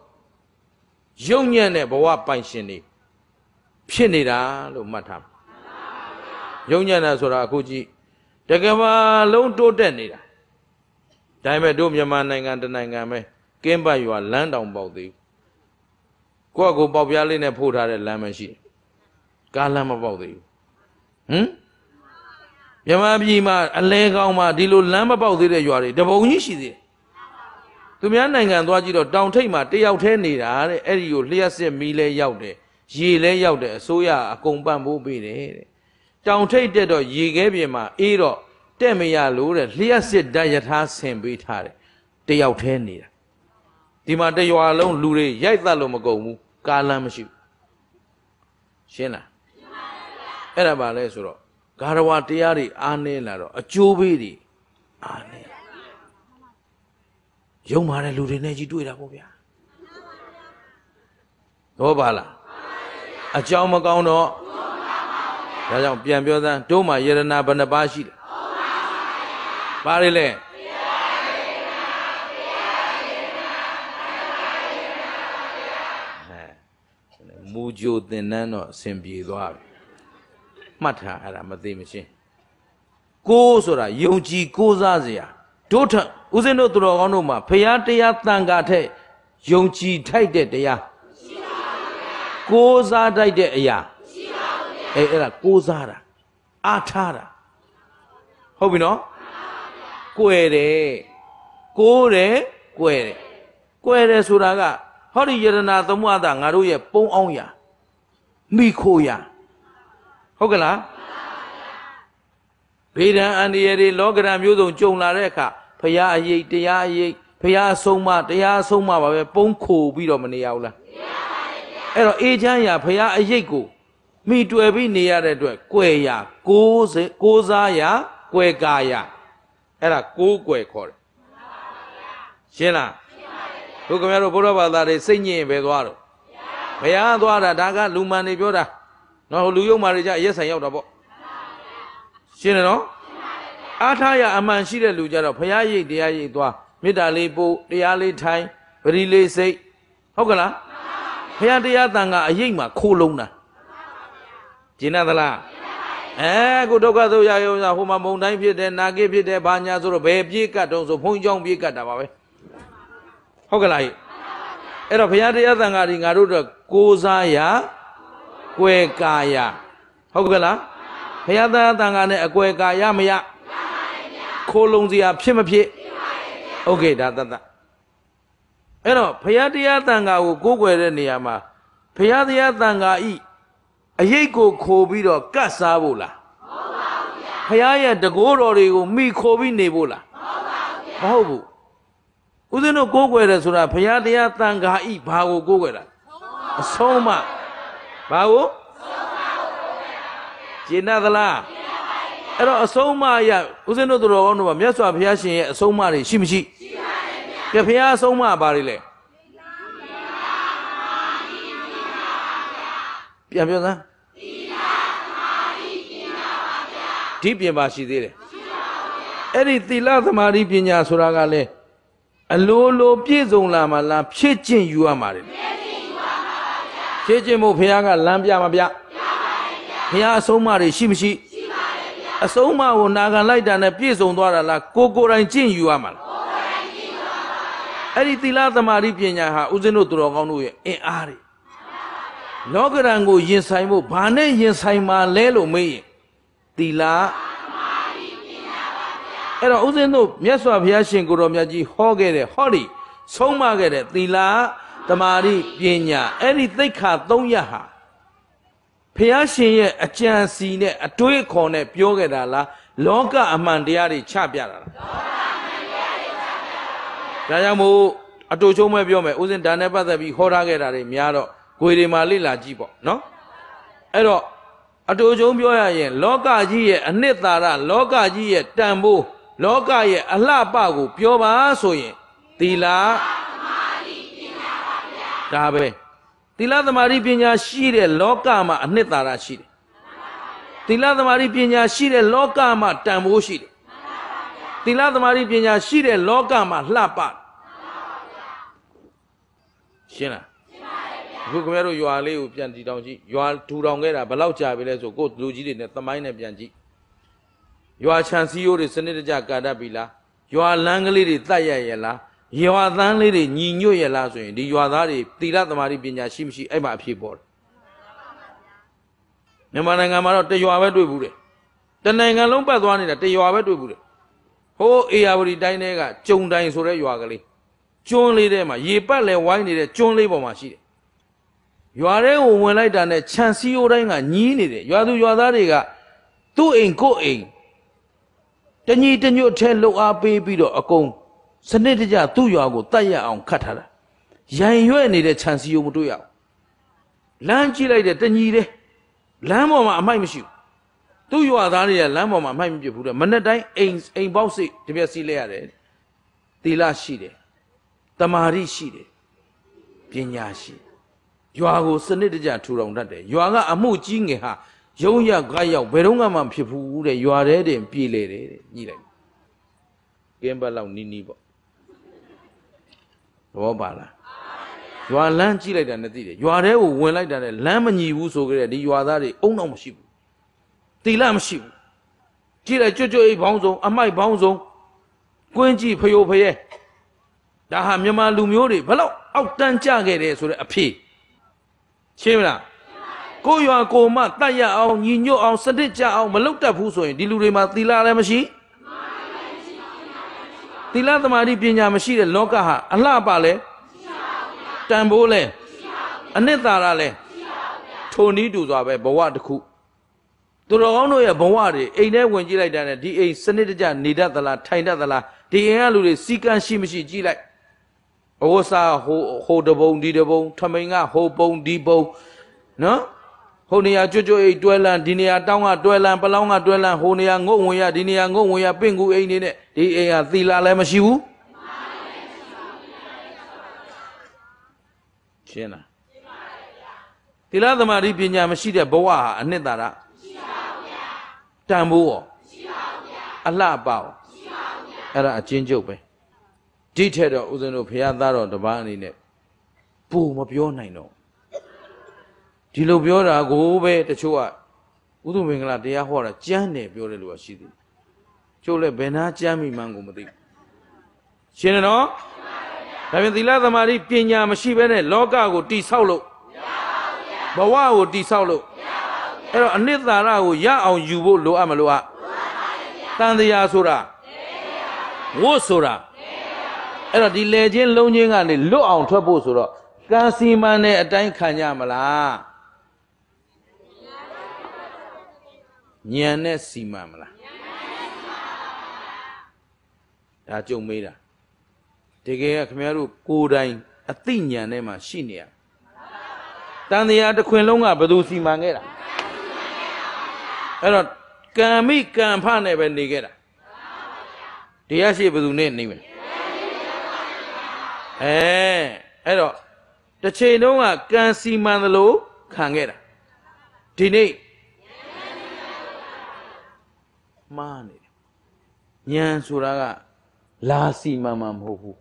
ယုံညံ့တဲ့ဘဝပိုင်ရှင်တွေဖြစ်နေတာလို့မှတ်ထားယုံညံ့တာဆိုတာအခုကြည့်တကဘာလုံးတိုးတက်နေတာဒါပေမဲ့တို့မြန်မာနိုင်ငံတနိုင်ငံပဲကင်းပတ်ရွာလမ်းတောင်ပေါက်သေး ကိုယ့်အကိုပေါက်ပြားလေးနဲ့ဖိုးထားတဲ့လမ်းမရှိကားလမ်းမပေါက်သေးဘူးဟမ်မြန်မာပြည်မှာအလဲကောင်းမှာဒီလိုလမ်းမပေါက်သေးတဲ့ရွာတွေတပုံကြီးရှိသေးတယ်သူများနိုင်ငံသွားကြည့်တော့တောင်ထိပ်မှာတယောက်တည်းနေတာတဲ့အဲ့ဒီကိုလျှက်စစ်မီးလဲရောက်တယ်ရေလဲရောက်တယ်အစိုးရအကုန်ပံ့ပိုးပေးတယ်တဲ့တောင်ထိပ်တက်တော့ရေခဲပြင်မှာအေးတော့တက်မရလို့တဲ့လျှက်စစ်ဓာတ်ယထာဆင်ပေးထားတယ်တယောက်တည်းနေတာဒီမှာတရွာလုံးလူတွေရိုက်သတ်လို့မကုန်ဘူး ကားလမ်းမရှိဘူးရှင်းလားအဲ့ဒါပါလဲဆိုတော့ဂါရဝတရားတွေအားနည်းလာတော့အကျိုးပေးတွေအာနေယုံမာတဲ့လူတွေနဲ့ကြီးတွေ့တာပေါ့ဗျာတော့ပါလားအကြောင်းမကောင်းတော့ဒါကြောင့်ပြန်ပြောသမ်းတို့မှာယရနာဘယ်နှပါးရှိလဲပါရလေ မူကြိုသင်တန်းတော့အဆင်ပြေသွားပြီမှတ်ထားအဲ့ဒါမသိမရှင်းကိုးဆိုတာယုံကြည်ကိုးစားစရာတို့ထဦးဇင်းတို့သူတော်ကောင်းတို့မှာဖရာတရားတန်ခါထက်ယုံကြည်ထိုက်တဲ့တရားကိုးစားထိုက်တဲ့အရာအဲအဲ့ဒါကိုးစားတာအားထားတာဟုတ်ပြီနော်ကွယ်တယ်ကိုးတယ်ကွယ်တယ်ကွယ်တယ်ဆိုတာကဟောဒီယရနာသမုအတာငါတို့ရဲ့ပုံအောင်ရာ မိခိုရာဟုတ်ကလားဘေဒံအန္တရာယ်တွေလောကရန်မျိုးစုံကြုံလာတဲ့အခါဖရာအရေးတရားအရေးဖရာအဆုံးမတရားအဆုံးမပါပဲပုံခိုပြီးတော့မနေရဘူးလားမရပါဘူးအဲ့တော့အေချမ်းရာဖရာအရေးကိုမိတွေ့ပြီးနေရတဲ့အတွက်ကွယ်ရာကိုးစေကိုးစားရာကွယ်ကာရာအဲ့ဒါကိုးကွယ်ခေါ်တယ်ရှင်းလားရှင်းပါပြီတို့ခင်ဗျားတို့ဘုရားဘာသာတွေစိတ်ညစ်ရင်ပဲသွားတော့ ဘုရားသွားတာဒါကလူမှန်နေပြောတာနော်ဟိုလူယုံမာတွေကြအရက်ဆိုင်ရောက်တာပေါ့ရှင်းတယ်နော်အားထားရအမှန်ရှိတဲ့လူကြတော့ဘုရားရိပ်တရားရိပ်သွားမေတ္တာလေးပို့တရားလေးထိုင်ပရိလေးစိတ်ဟုတ်ကလားဘုရားတရားတန်ကအရေးမှာခိုးလုံးတာကျင်နာသလားအဲခုဒုက္ခသုရယုံသာဟိုမှာမုံတိုင်းဖြစ်တယ်နာကိဖြစ်တယ်ဘာညာဆိုတော့ဘယ်ပြေးကတ်တုံးဆိုဘုံကြောင့်ပြေးကတ်တာပါပဲဟုတ်ကလားဟိ အဲ့တော့ဘုရားတရားတန်ခါဒီငါတို့တော့ကိုးစားရကွယ်ကာယဟုတ်ကလားဘုရားတရားတန်ခါနဲ့အကွယ်ကာယမရခိုးလုံးစရာဖြစ်မဖြစ်โอเคဒါတတ်တအဲ့တော့ဘုရားတရားတန်ခါကိုကိုးကွယ်တဲ့နေရာမှာဘုရားတရားတန်ခါဤအရေးကိုခိုးပြီးတော့ကတ်စားဖို့လားမဟုတ်ပါဘူးဗျာဘုရားရဲ့တကိုးတော်တွေကိုမိခိုးပြီးနေဖို့လားမဟုတ်ပါဘူးဗျာမဟုတ်ဘူး ဦးဇင်းတို့ကိုးကွယ်တယ်ဆိုတာဘုရားတရားတန်ခါဤဘာကိုကိုးကွယ်တာအဆုံးမဘာကိုကျင့်သလားအဲ့တော့အဆုံးအမရဦးဇင်းတို့တော်ကောင်းတို့ကမြတ်စွာဘုရားရှင်ရဲ့အဆုံးအမတွေရှိမရှိရှိပါတယ်ဗျာဘုရားအဆုံးအမဘာတွေလဲပြန်ပြောစမ်းဒီပြင်ပါရှိသေးတယ်အဲ့ဒီသီလသမာဓိပညာဆိုတာကလည်း အလိုလိုပြည့်စုံလာမှလားဖြစ်ကျင့်ယူရမှာတယ်ဖြည့်ကျင့်ဖို့ဘုရားကလမ်းပြမပြဘုရားအဆုံးအမတွေရှိမရှိအဆုံးအမကိုနာခံလိုက်တာနဲ့ပြည့်စုံသွားတာလားကိုကိုယ်တိုင်ကျင့်ယူရမှာလားအဲ့ဒီသီလသမာဓိပညာဟာဦးဇင်းတို့သူတော်ကောင်းတို့ရဲ့အင်အားတွေလောကရန်ကိုရင်ဆိုင်ဖို့ဘာနဲ့ရင်ဆိုင်မှာလဲလို့မေးရင်သီလ အဲ့တော့ဦးဇင်းတို့မြတ်စွာဘုရားရှင်ကိုတော်မြတ်ကြီးဟောခဲ့တဲ့ဟောဒီဆုံးမခဲ့တဲ့သီလသမာဓိပညာအဲ့ဒီသိက္ခာ၃ရပ်ဟာဘုရားရှင်ရဲ့အကြံစီနဲ့အတွေးခေါ်နဲ့ပြောခဲ့တာလားလောကအမှန်တရားတွေချပြတာလားလောကအမှန်တရားတွေချပြတာဒါကြောင့်မို့အတူချုံးမဲ့ပြောမယ်ဦးဇင်းဒါနဲ့ပတ်သက်ပြီးဟောထားခဲ့တာတွေများတော့ကိုယ်တွေမှာလိလာကြည့်ပေါ့နော်အဲ့တော့အတူချုံပြောရရင် လောကကြီးရဲ့အနှစ်သာရလောကကြီးရဲ့တန်ဖိုး လောကရဲ့အလှပကို ပြောပါဆိုရင်သီလသမာဓိပညာပါဗျာဒါပဲသီလသမာဓိပညာရှိတဲ့လောကမှာအနှစ်သာရရှိတယ်သီလသမာဓိပညာရှိတဲ့လောကမှာတန်ဖိုးရှိတယ်သီလသမာဓိပညာရှိတဲ့လောကမှာလှပရှင်းလားအခုခင်ဗျားတို့ရွာလေးကိုပြန်တည်တောင်ကြည့်ရွာထူထောင်ခဲ့တာဘယ်လောက်ကြာပြီလဲဆိုကိုလူကြီးတွေနဲ့သမိုင်းနဲ့ပြန်ကြည့် ရွာခြံစည်းရိုးတွေစနစ်တကျကာတတ်ပြီလားရွာလမ်းကလေးတွေတတ်ရရဲ့လားရွာသန်းလေးတွေညီညွတ်ရဲ့လားဆိုရင်ဒီရွာသားတွေသီလသမာဓိပညာရှိမရှိအဲ့မှာအဖြစ်ပေါ်တယ်မြန်မာနိုင်ငံမှာတော့တရွာပဲတွေ့ဘူးတယ်တနိုင်ငံလုံးပတ်သွားနေတာတရွာပဲတွေ့ဘူးတယ်ဟိုးအေယာဝတီတိုင်းထဲကကျုံတိုင်းဆိုတဲ့ရွာကလေးကျွန်းလေးထဲမှာရေပတ်လဲဝိုင်းနေတဲ့ကျွန်းလေးပေါ်မှာရှိတယ်ရွာထဲကိုဝင်လိုက်တာနဲ့ခြံစည်းရိုးတိုင်းကညီးနေတယ်ရွာသူရွာသားတွေကသူ့အိမ်ကိုယ့်အိမ် တညီတညွတ်ထဲလှုပ်အားပေးပြီးတော့အကုန်စနစ်တကျသူ့ရွာကိုတတ်ရအောင်ခတ်ထားတာရန်ရွဲ့နေတဲ့ခြံစည်းရိုးမတွေ့ရဘူးလမ်းကြည့်လိုက်တဲ့တညီတဲ့လမ်းပေါ်မှာအမိုက်မရှိဘူးသူ့ရွာသားတွေကလမ်းပေါ်မှာမှိုက်မပြစ်ဘူးတဲ့မနေ့တိုင်းအိမ်အိမ်ပေါက်စိတ်တပြက်စီလဲရတယ်သီလရှိတယ်တမာရီရှိတယ်ပညာရှိရွာကိုစနစ်တကျထူထောင်တတ်တယ်ရွာကအမှုကြီးငယ်ဟာ ရုံးရကရောက်ဘယ်တော့မှမဖြစ်ဘူးတဲ့ရွာထဲတင်ပြေးလေတယ်တဲ့ညှိလိုက်ကင်းဘက်လောက်နီးနီးပေါ့သဘောပါလားရွာလမ်းကြည့်လိုက်တာနဲ့သိတယ်ရွာထဲကိုဝင်လိုက်တာနဲ့လမ်းမညီဘူးဆိုကြတဲ့ဒီရွာသားတွေအုံတော့မရှိဘူးတီလမရှိဘူးကြည့်လိုက်ကြွကြွအိဘောင်းဆုံးအမိုက်ဘောင်းဆုံးကွင်းကြည့်ဖယိုဖယဲဒါဟာမြန်မာလူမျိုးတွေဘလောက်အောက်တန်းကြခဲ့တယ်ဆိုတဲ့အဖေရှင်းမလား ကိုရွာကိုမတတ်ရအောင်ညီညွတ်အောင်စနစ်ကြအောင်မလုပ်တတ်ဘူးဆိုရင်ဒီလူတွေမှာသီလလည်းမရှိသီလသမာဓိပညာမရှိတဲ့လောကဟာအလှပလဲတန်ဖိုးလဲအနှစ်သာရလဲထိုနည်းတူစွာပဲဘဝတစ်ခုသူတော်ကောင်းတို့ရဲ့ဘဝတွေအိမ်ထဲဝင်ကြည့်လိုက်တာနဲ့ဒီအိမ်စနစ်တကျနေတတ်သလားထိုင်တတ်သလားဒီအိမ်ကလူတွေစီကံရှိမရှိကြည့်လိုက်အဝစာဟိုဟိုတပုံဒီတပုံထမိန်ကဟိုပုံဒီပုံနော် ဟိုနေရာကြွကြွအိတ်တွဲလန်းဒီနေရာတောင်းကတွဲလန်းပလောင်းကတွဲလန်းဟိုနေရာငုတ်ဝင်ရဒီနေရာငုတ်ဝင်ရပင့်ကူအိမ်နေနဲ့ဒီအိမ်ဟာသီလာလည်းမရှိဘူးရှင်းလားသီလသမာဓိပညာမရှိတဲ့ဘဝဟာအနှစ်သာရရှိပါဘူးဗျာတန်ဖိုးရောရှိပါဘူးဗျာအလှပရောရှိပါဘူးဗျာအဲ့ဒါအချင်းကျုပ်ပဲဒီထက်တော့ဦးဇင်းတို့ဖရာသားတော်တပားအနေနဲ့ပူမပြောနိုင်တော့ ဒီလိုပြောတာကိုပဲတချို့ကဥဒုမင်္ဂလာတရားဟောတာကြမ်းတယ်ပြောတယ်လို့ရှိသေးတယ်ကျို့လည်းဘယ်နာကြမ်းမိမှန်းကိုမသိဘူးရှင်းတယ်နော်ဒါပြင်သီလသမာဓိပညာမရှိဘဲနဲ့လောကကိုတိဆောက်လို့ဘဝကိုတိဆောက်လို့အဲ့တော့အနိတ္တာရကိုရအောင်ယူဖို့လိုအပ်မလို့อ่ะတန်တရားဆိုတာဝတ်ဆိုတာအဲ့တော့ဒီလေချင်းလုံးချင်းကနေလွတ်အောင်ထွက်ဖို့ဆိုတော့ကံစီမံတဲ့အတိုင်းခံကြမလား ညံနဲ့စီမံမလားဒါကြုံမေးတာတကယ်ကခင်ဗျားတို့ကိုယ်တိုင်အသိဉာဏ်ထဲမှာရှိနေရတန်တရားတစ်ခွင်လုံးကဘယ်သူစီမံခဲ့တာအဲ့တော့ကံမိကံဖနဲ့ပဲနေခဲ့တာတရားရှိဘယ်သူနဲ့နေမလဲအဲအဲ့တော့တစ်ချိန်တုန်းကကံစီမံသလိုခံခဲ့တာဒီနေ့ မှားနေတယ်ဉာဏ်ဆိုတာကလာစီမံမှာမဟုတ်ဘူး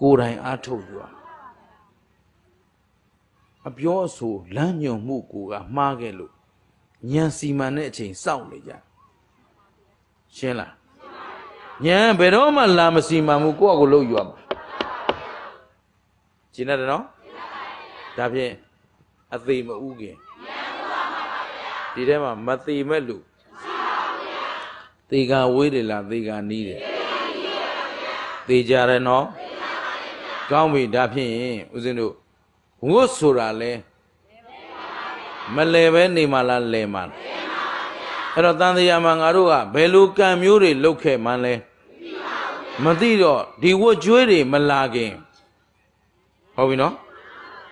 ကိုယ်တိုင်အားထုတ်ယူရအပြောအဆိုလမ်းညွန်မှုကိုကမှားခဲ့လို့ဉာဏ်စီမံတဲ့အချိန်စောင့်နေကြရှင်းလားဉာဏ်ဘယ်တော့မှလာမစီမံဘူးကိုယ့်အကိုလုပ်ယူရမှာရှင်းတယ်နော်ဒါဖြင့်အသေးမဥခင်ဒီထဲမှာမသေးမဲ့လူ သေကဝေးတယ်လားသေကနီးတယ်သေကြတယ်နော်ကောင်းပြီဒါဖြင့်ဦးဇင်းတို့ဝတ်ဆိုတာလဲမလဲပဲနေမှလားလဲမှလားအဲ့တော့တန်တရားမှာငါတို့ကဘယ်လိုကံမျိုးတွေလုပ်ခဲ့မှန်းလဲမသိတော့ဒီဝတ်ကြွေးတွေမလာခင်ဟုတ်ပြီနော်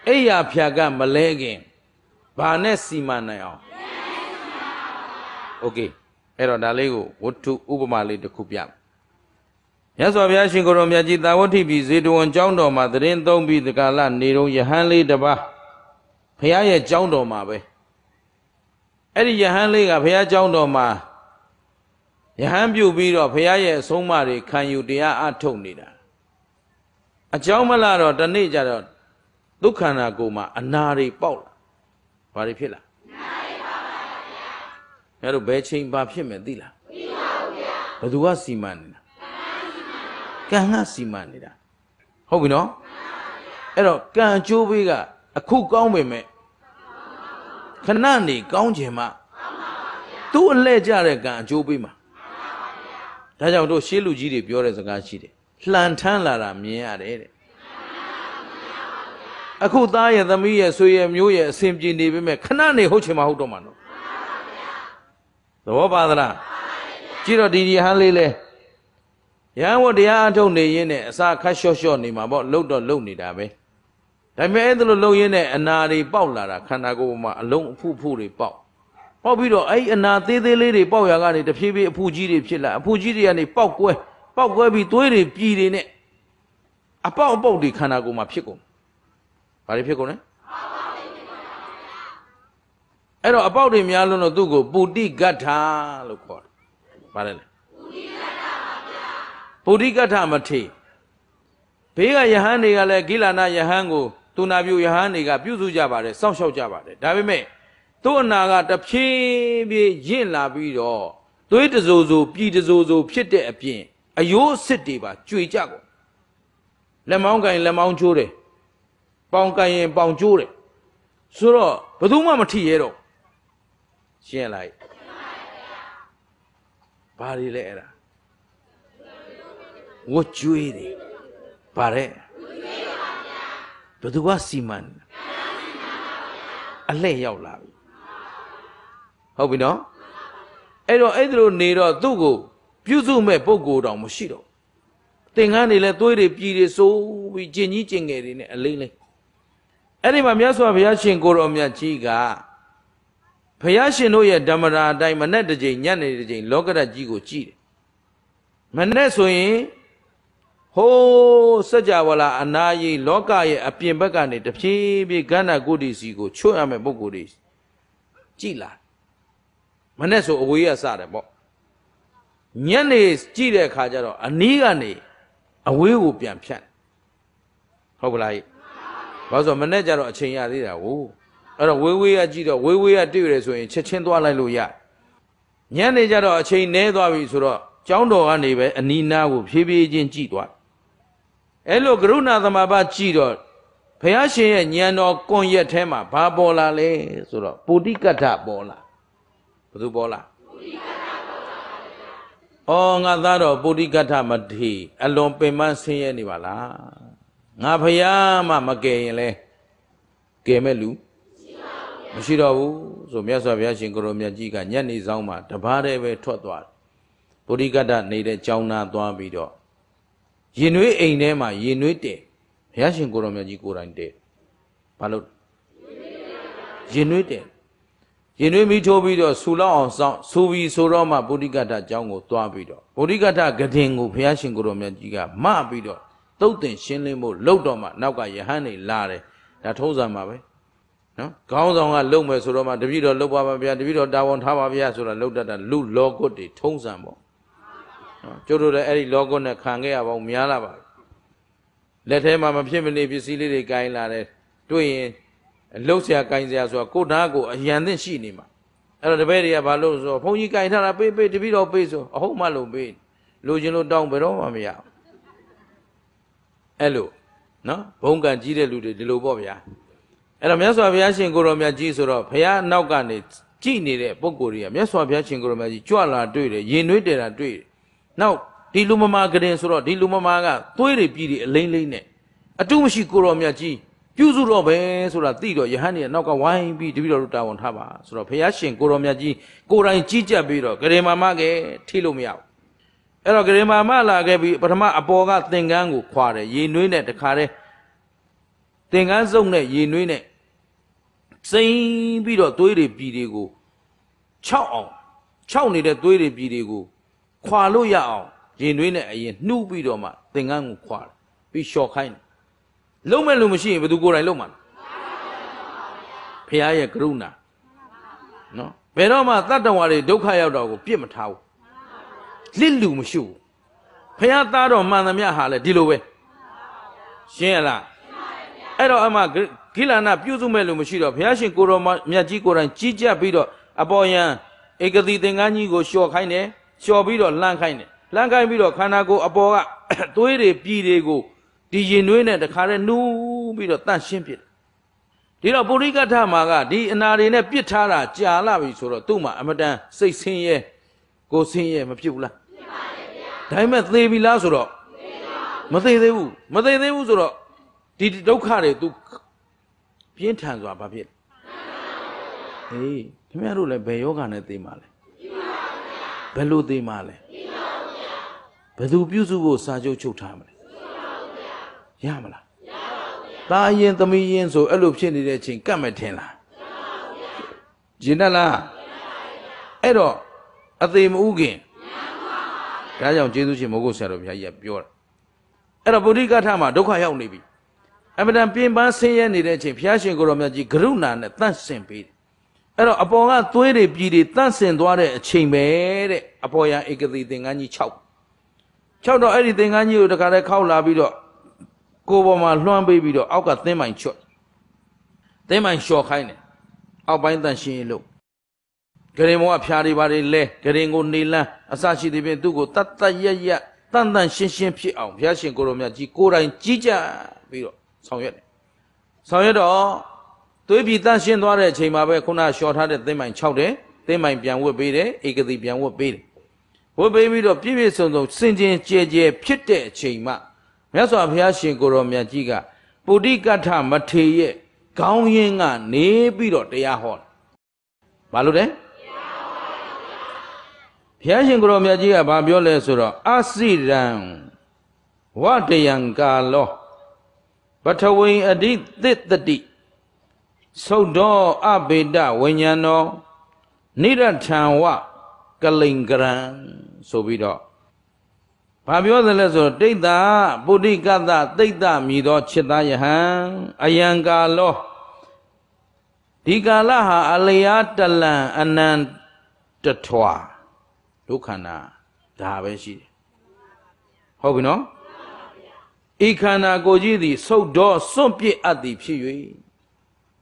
အိယာဖြာကမလဲခင်ဘာနဲ့စီမံနိုင်အောင်โอเค အဲ့တော့ဒါလေးကိုဝတ္ထုဥပမာလေးတစ်ခုပြမြတ်စွာဘုရားရှင်ကိုရောမြတ်ကြီးသာဝတိပြည်ဇေတဝန်ကျောင်းတော်မှာသတင်းသုံးပြီးတကလနေတော့ယဟန်လေးတစ်ပါးဘုရားရဲ့ကျောင်းတော်မှာပဲအဲ့ဒီယဟန်လေးကဘုရားကျောင်းတော်မှာယဟန်ပြုတ်ပြီးတော့ဘုရားရဲ့အဆုံးအမတွေခံယူတရားအထုတ်နေတာအကြောင်းမလားတော့တနေ့ကျတော့ဒုက္ခနာကိုမှာအနာတွေပေါက်လာဘာတွေဖြစ်လာနာတွေပေါက်ပါဗျာ အဲ့တော့ဘယ်ချိန်ဘာဖြစ်မယ်သိလားသိပါဘူးဗျာဘယ်သူကစီမံနေတာကံကစီမံနေတာဟုတ်ပြီနော်အဲ့တော့ကံအကျိုးပေးကအခုကောင်းပေမဲ့ခဏနေကောင်းခြင်းမှသူ့အလှဲ့ကြတဲ့ကံအကျိုးပေးမှာဒါကြောင့်တို့ရှေးလူကြီးတွေပြောတဲ့စကားရှိတယ်လှန်ထမ်းလာတာမြင်ရတယ်တဲ့အခုသားရဲ့သမီးရဲ့ဆွေရဲ့မျိုးရဲ့အစဉ်ပြေနေပေမဲ့ခဏနေဟုတ်ချင်မဟုတ်တော့မှာနော် သဘောပါသလားကြည့်တော့ဒီဒီဟန်လေးလဲရဟန်းဝတရားအထုတ်နေရင်းနဲ့အစာခတ်လျှော့လျှော့နေမှာပေါ့လှုပ်တော့လှုပ်နေတာပဲဒါပေမဲ့အဲ့ဒါလိုလှုပ်ရင်းနဲ့အနာတွေပေါက်လာတာခန္ဓာကိုယ်ပေါ်မှာအလုံးအဖုဖုတွေပေါက်ပေါက်ပြီးတော့အဲ့ဒီအနာသေးသေးလေးတွေပေါက်ရကနေတဖြည်းဖြည်းအဖူကြီးတွေဖြစ်လာအဖူကြီးတွေကနေပေါက်ကွဲပေါက်ကွဲပြီးသွေးတွေပြည်တွေနဲ့အပေါက်အပေါက်တွေခန္ဓာကိုယ်မှာဖြစ်ကုန်ဘာတွေဖြစ်ကုန်လဲ အဲ့တော့အပေါက်တွေများလုံးတော့သူ့ကိုပုတိကဋ္ဌာလို့ခေါ်တယ်ဘာလဲလဲပုတိကဋ္ဌမထေဘေးကယဟန်တွေကလည်းဂိလာနာယဟန်ကိုသူနာပြုယဟန်တွေကပြုစုကြပါတယ်စောင့်ရှောက်ကြပါတယ်ဒါပေမဲ့သူ့အနာကတဖြည်းဖြည်းရင့်လာပြီးတော့သွေးတစိုးစိုးပြည်တစိုးစိုးဖြစ်တဲ့အပြင်အယိုးအစ်စ်တွေပါကြွေကြကုန်လက်မောင်းကင်လက်မောင်းချိုးတယ်ပေါင်ကင်ရင်ပေါင်ချိုးတယ်ဆိုတော့ဘယ်သူမှမထိရဲတော့ ရှင်းလိုက်ဘာတွေလဲအဲ့ဒါဝတ်ကြွေးတယ်ဗါတဲ့ဘယ်သူကစီမံအလှည့်ရောက်လာပြီဟုတ်ပြီနော်အဲ့တော့အဲ့ဒီလိုနေတော့သူ့ကို ပြုစုမဲ့ပုံကိုယ်တော်မရှိတော့သင်္ကန်းတွေလည်းသွေးတွေပြည်တွေစိုးပြီးကျင်ကြီးကျင်ငယ်တွေနဲ့အလိမ့်လိမ့်အဲ့ဒီမှာမြတ်စွာဘုရားရှင်ကိုတော်မြတ်ကြီးက ဘုရားရှင်တို့ရဲ့ဓမ္မရာအတိုင်းမနဲ့တစ်ချိန်ညနေတစ်ချိန်လောကရကြီးကိုကြည်တယ်မနဲ့ဆိုရင်ဟိုးစัจ java လာအနာယီလောကရဲ့အပြင်ဘက်ကနေတဖြည်းဖြည်းကန္နာကုတ္တိစီကိုချွတ်ရမယ့်ပုံကိုယ်တွေကြည်လာမနဲ့ဆိုအဝေးရစတယ်ပေါ့ညနေကြည့်တဲ့အခါကျတော့အနီးကနေအဝေးကိုပြန်ဖြတ်ဟုတ်ပလားဘာလို့ဆိုမနဲ့ကြတော့အချိန်ရသေးတာဟုတ် အဲ့တော့ဝေးဝေးရကြည့်တော့ဝေးဝေးရတွေ့ရဆိုရင်ချက်ချင်းသွားလိုက်လို့ရညနေကြတော့အချိန်နည်းသွားပြီဆိုတော့ကျောင်းတော်ကနေပဲအနီးနားကိုဖြည်းဖြည်းချင်းကြည့်သွားအဲ့လိုကရုဏာသမဘာကြည့်တော့ဘုရားရှင်ရဲ့ဉာဏ်တော်ကွန်ရက်ထဲမှာဘာပေါ်လာလဲဆိုတော့ပုတိကတ္ထပေါ်လာဘယ်သူပေါ်လာပုတိကတ္ထပေါ်လာပါဗျာ။အော်ငါသားတော်ပုတိကတ္ထမထေအလွန်ပင်ပန်းဆင်းရဲနေပါလား။ငါဘုရားမှမကယ်ရင်လဲကယ်မဲ့လူ မရှိတော့ဘူးဆိုမြတ်စွာဘုရားရှင်ကိုရောမြတ်ကြီးကညနေဆောင်မှာတပားတည်းပဲထွက်သွားတယ်။ပုရိကတ္တနေတဲ့ကြောင်းသားသွားပြီးတော့ရင်နွေးအိမ်ထဲမှာရင်နွေးတယ်ဘုရားရှင်ကိုရောမြတ်ကြီးကိုယ်တိုင်တယ်ဘာလို့ရင်နွေးတယ်ရင်နွေးမိထိုးပြီးတော့ဆူလောက်အောင်စောင့်ဆူပြီးဆိုတော့မှပုရိကတ္တကျောင်းကိုသွားပြီးတော့ပုရိကတ္တဂဒင်ကိုဘုရားရှင်ကိုရောမြတ်ကြီးကမပြီးတော့တုတ်တင်ရှင်းလင်းဖို့လှုပ်တော့မှနောက်ကယဟန်နေလာတယ်ဒါထုံးစံပါပဲ နော်ခေါင်းဆောင်ကလုံမယ်ဆိုတော့မှတပည့်တော်လုံပါပါဗျာတပည့်တော်တာဝန်ထားပါဗျာဆိုတော့လုံတတ်တာလူလောကုတ်တွေထုံးစံပေါ့နော်ကျုပ်တို့လည်းအဲ့ဒီလောကုတ်နဲ့ခံခဲ့ရပါဦးများလာပါလက်ထဲမှာမဖြစ်မနေပစ္စည်းလေးတွေကင်လာတယ်တွေ့ရင်အလုတ်ဆရာကင်ဆရာဆိုတာကိုဓာတ်ကိုအယံသင့်ရှိနေမှာအဲ့တော့တပည့်တွေကဘာလို့ဆိုဘုန်းကြီးကင်ထားတာပေးပေးတပည့်တော်ပေးဆိုအဟုတ်မှလို့ပေးလူချင်းလို့တောင်းဘယ်တော့မှမရဘူးအဲ့လိုနော်ဘုံကံကြီးတဲ့လူတွေဒီလိုပေါ့ဗျာ အဲ့တော့မြတ်စွာဘုရားရှင်ကိုရောမြတ်ကြီးဆိုတော့ဘုရားနောက်ကနေကြည်နေတဲ့ပုံကိုယ်တွေကမြတ်စွာဘုရားရှင်ကိုရောမြတ်ကြီးကြွလာတွေ့တယ်ရင်နွေးတယ်တာတွေ့တယ်နောက်ဒီလူမမာကရင်ဆိုတော့ဒီလူမမာကသွေးတွေပြည်တွေအလိမ့်လိမ့်နဲ့အတုမရှိကိုရောမြတ်ကြီးပြုစုတော့ပဲဆိုတာသိတော့ယဟန်ကြီးကနောက်ကဝိုင်းပြီးတပည့်တော်တို့တာဝန်ထားပါဆိုတော့ဘုရားရှင်ကိုရောမြတ်ကြီးကိုယ်တိုင်ကြီးကြပ်ပြီးတော့ကရင်မာမကဲထိလို့မရဘူးအဲ့တော့ကရင်မာမလာခဲ့ပြီးပထမအပေါ်ကသင်္ကန်းကိုခွာတယ်ရေနွေးနဲ့တခါတည်းသင်္ကန်းစုပ်နဲ့ရေနွေးနဲ့ စိမ့်ပြီးတော့သွေးတွေပြည်တွေကို6အောင်6နေတဲ့သွေးတွေပြည်တွေကိုခွာလို့ရအောင်ရင်သွေးနဲ့အရင်နှူးပြီးတော့မှသင်္ကန်းကိုခွာတယ်ပြီးလျှော်ခိုင်းတယ်လုံးမဲ့လူမရှိရင်ဘယ်သူကိုယ်တိုင်လုံးမှာဖះရဲ့ကရုဏာနော်ဘယ်တော့မှတတ္တဝါတွေဒုက္ခရောက်တော့ကိုပြစ်မထားဘူးလစ်လူမရှိဘူးဖះသားတော်မှန်သမျှဟာလဲဒီလိုပဲရှင်းရလားအဲ့တော့အမှ ဂိလာနာပြုစုမဲ့လူမရှိတော့ဘုရားရှင်ကိုရောမြတ်ကြီးကိုယ်တိုင်ကြီးကြပ်ပြီးတော့အပေါ်ယံဧကတိသင်္ကန်းကြီးကိုလျှော်ခိုင်းတယ်လျှော်ပြီးတော့လှမ်းခိုင်းတယ်လှမ်းခိုင်းပြီးတော့ခန္ဓာကိုယ်အပေါ်ကသွေးတွေပြည်တွေကိုဒီရင်နှွေးနဲ့တခါတည်းနှူးပြီးတော့တန့်ရှင်းပြစ်ဒီတော့ပုရိကထမှာကဒီအနာတွေနဲ့ပြစ်ထားတာကြာလာပြီဆိုတော့သူ့မှာအမတန်စိတ်ဆင်းရဲကိုဆင်းရဲမဖြစ်ဘူးလားဖြစ်ပါတယ်ဗျာဒါပေမဲ့သေပြီလားဆိုတော့မသေသေးဘူးမသေသေးဘူးဆိုတော့ဒီဒုက္ခတွေ तू ပြင်းထန်စွာဘာဖြစ်ဟေးခင်ဗျားတို့လည်းဘယ်ယောဂနဲ့သိမှာလဲဘယ်လိုသိမှာလဲဘယ်သူပြုစုဖို့စာချုပ်ချုပ်ထားမလဲရမလားตาရင်သမီးရင်ဆိုအဲ့လိုဖြစ်နေတဲ့အချိန်ကတ်မဲ့ထင်လားကျင်တတ်လားအဲ့တော့အသေးမဥခင်ဒါကြောင့်ကျေးဇူးရှင်မိုးကုတ်ဆရာတော်ဘုရားကြီးကပြောတာအဲ့တော့ဗုဒ္ဓဂထမှာဒုက္ခရောက်နေပြီ အမှန်တန်ပြင်ပန်းဆင်းရဲနေတဲ့အချိန်ဘုရားရှင်ကိုရောမြတ်ကြီးကရုဏာနဲ့တန့်စင်ပေးတယ်အဲ့တော့အပေါ်ကသွေးတွေပြည်တွေတန့်စင်သွားတဲ့အချိန်ပဲတဲ့အပေါ်ရန်ဧကတိသင်္ကန်းကြီး6 6တော့အဲ့ဒီသင်္ကန်းကြီးကိုတခါတည်းခောက်လာပြီးတော့ကိုယ်ပေါ်မှာလွှမ်းပေးပြီးတော့အောက်ကသင်းမိုင်ချွတ်သင်းမိုင်လျှော်ခိုင်းတယ်အောက်ပိုင်းတန့်ရှင်းရေးလို့ဂရင်မောကဖြားတွေပါတွေလဲဂရင်ကိုနေလန်းအစရှိသည်ဖြင့်သူ့ကိုတတ်တတ်ရရတန်တန်ရှင်းရှင်းဖြစ်အောင်ဘုရားရှင်ကိုရောမြတ်ကြီးကိုယ်တိုင်ကြီးကြပြီးတော့ ဆောင်ရွက်တယ်ဆောင်ရွက်တော့သွေးပြည်တန့်ရှင်းသွားတဲ့အချိန်မှာပဲခုနလျှော်ထားတဲ့သင်းမိုင်6တယ်သင်းမိုင်ပြန်ဝတ်ပေးတယ်ဧကတိပြန်ဝတ်ပေးတယ်ဝတ်ပေးပြီးတော့ပြည့်ပြည့်စုံစုံစင်ကြင်ကြဲကြဲဖြစ်တဲ့အချိန်မှမြတ်စွာဘုရားရှင်ကိုရောမြတ်ကြီးကပုတိကထမထေရဲ့ခေါင်းရင်းကနေပြီးတော့တရားဟောတယ်ဘာလို့လဲဘုရားရှင်ကိုရောမြတ်ကြီးကဘာပြောလဲဆိုတော့အစိရံဝတယံကာလော ပထဝီအဓိသစ်တတိသုဒ္ဓောအဘိဒဝိညာဏောနိရထံဝကလိန်ကရံဆိုပြီးတော့ဘာပြောသလဲဆိုတော့တိတ်တာပုရိကတတိတ်တမြည်သောจิตသားယဟံအယံကာလောဒီကာလဟာအလျာတလံအနန္တထွာဒုက္ခနာဒါပဲရှိတယ်ဟုတ်ပြီနော် ဤခန္ဓာကိုယ်ကြီးသည်ဆုတ်တော့စွန့်ပစ်အပ်သည်ဖြစ်၍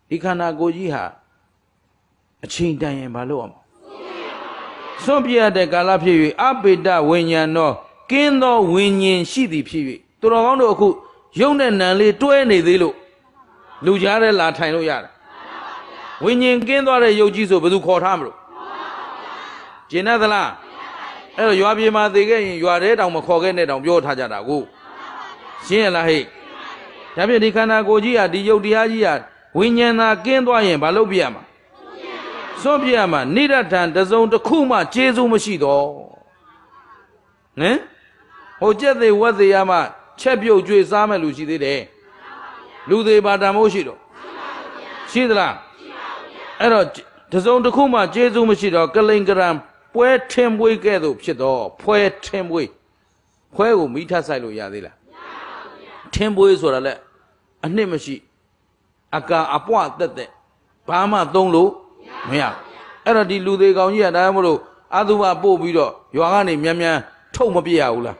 ဒီခန္ဓာကိုယ်ကြီးဟာအချိန်တန်ရင်မလုပ်အောင်စွန့်ပစ်ရတဲ့ကာလဖြစ်၍အပိတဝိညာဏောကင်းသောဝိညာဉ်ရှိသည်ဖြစ်၍သူတော်ကောင်းတို့အခုယုံတဲ့နံလေးတွဲနေသေးလို့လူကြားတဲ့လာထိုင်လို့ရတယ်ဝိညာဉ်ကင်းသွားတဲ့ယုတ်ကြီးဆိုဘယ်သူခေါ်ထားမလို့ကျင်တတ်သလားအဲ့တော့ရွာပြေမှာသေခဲ့ရင်ရွာထဲတောင်မခေါ်ခဲ့နဲ့တောင်ပြောထားကြတာကို ရှင်းရလားဟဲ့ဒါဖြင့်ဒီခန္ဓာကိုယ်ကြီးဟာဒီယုတ်တရားကြီးဟာဝိညာဉ်သာကင်းသွားရင်မလုပ်ပြရမှာစွန့်ပြရမှာနိရထံတစုံတစ်ခုမှကျေးဇူးမရှိတော့ဟင်ဟိုကြက်သေးဝက်သေးရမှချက်ပြုတ်ကြွေစားမဲ့လူရှိသေးတယ်လူသေးပါတန်မိုးရှိတော့ရှိသလားအဲ့တော့တစုံတစ်ခုမှကျေးဇူးမရှိတော့ကလိန်ကရံပွဲထင်းပွေးကဲ့သို့ဖြစ်တော့ဖွဲထင်းပွေးဖွဲကိုမိထဆိုင်လို့ရသေးလား ထင်းပွေးဆိုတာလက်အနှစ်မရှိအကာအပွားတက်တက်ဘာမှသုံးလို့မရအဲ့တော့ဒီလူသေးကောင်ကြီးကဒါမှမဟုတ်အသုဘပို့ပြီးတော့ရွာကနေမြန်မြန်ထုတ်မပြရဘူးလား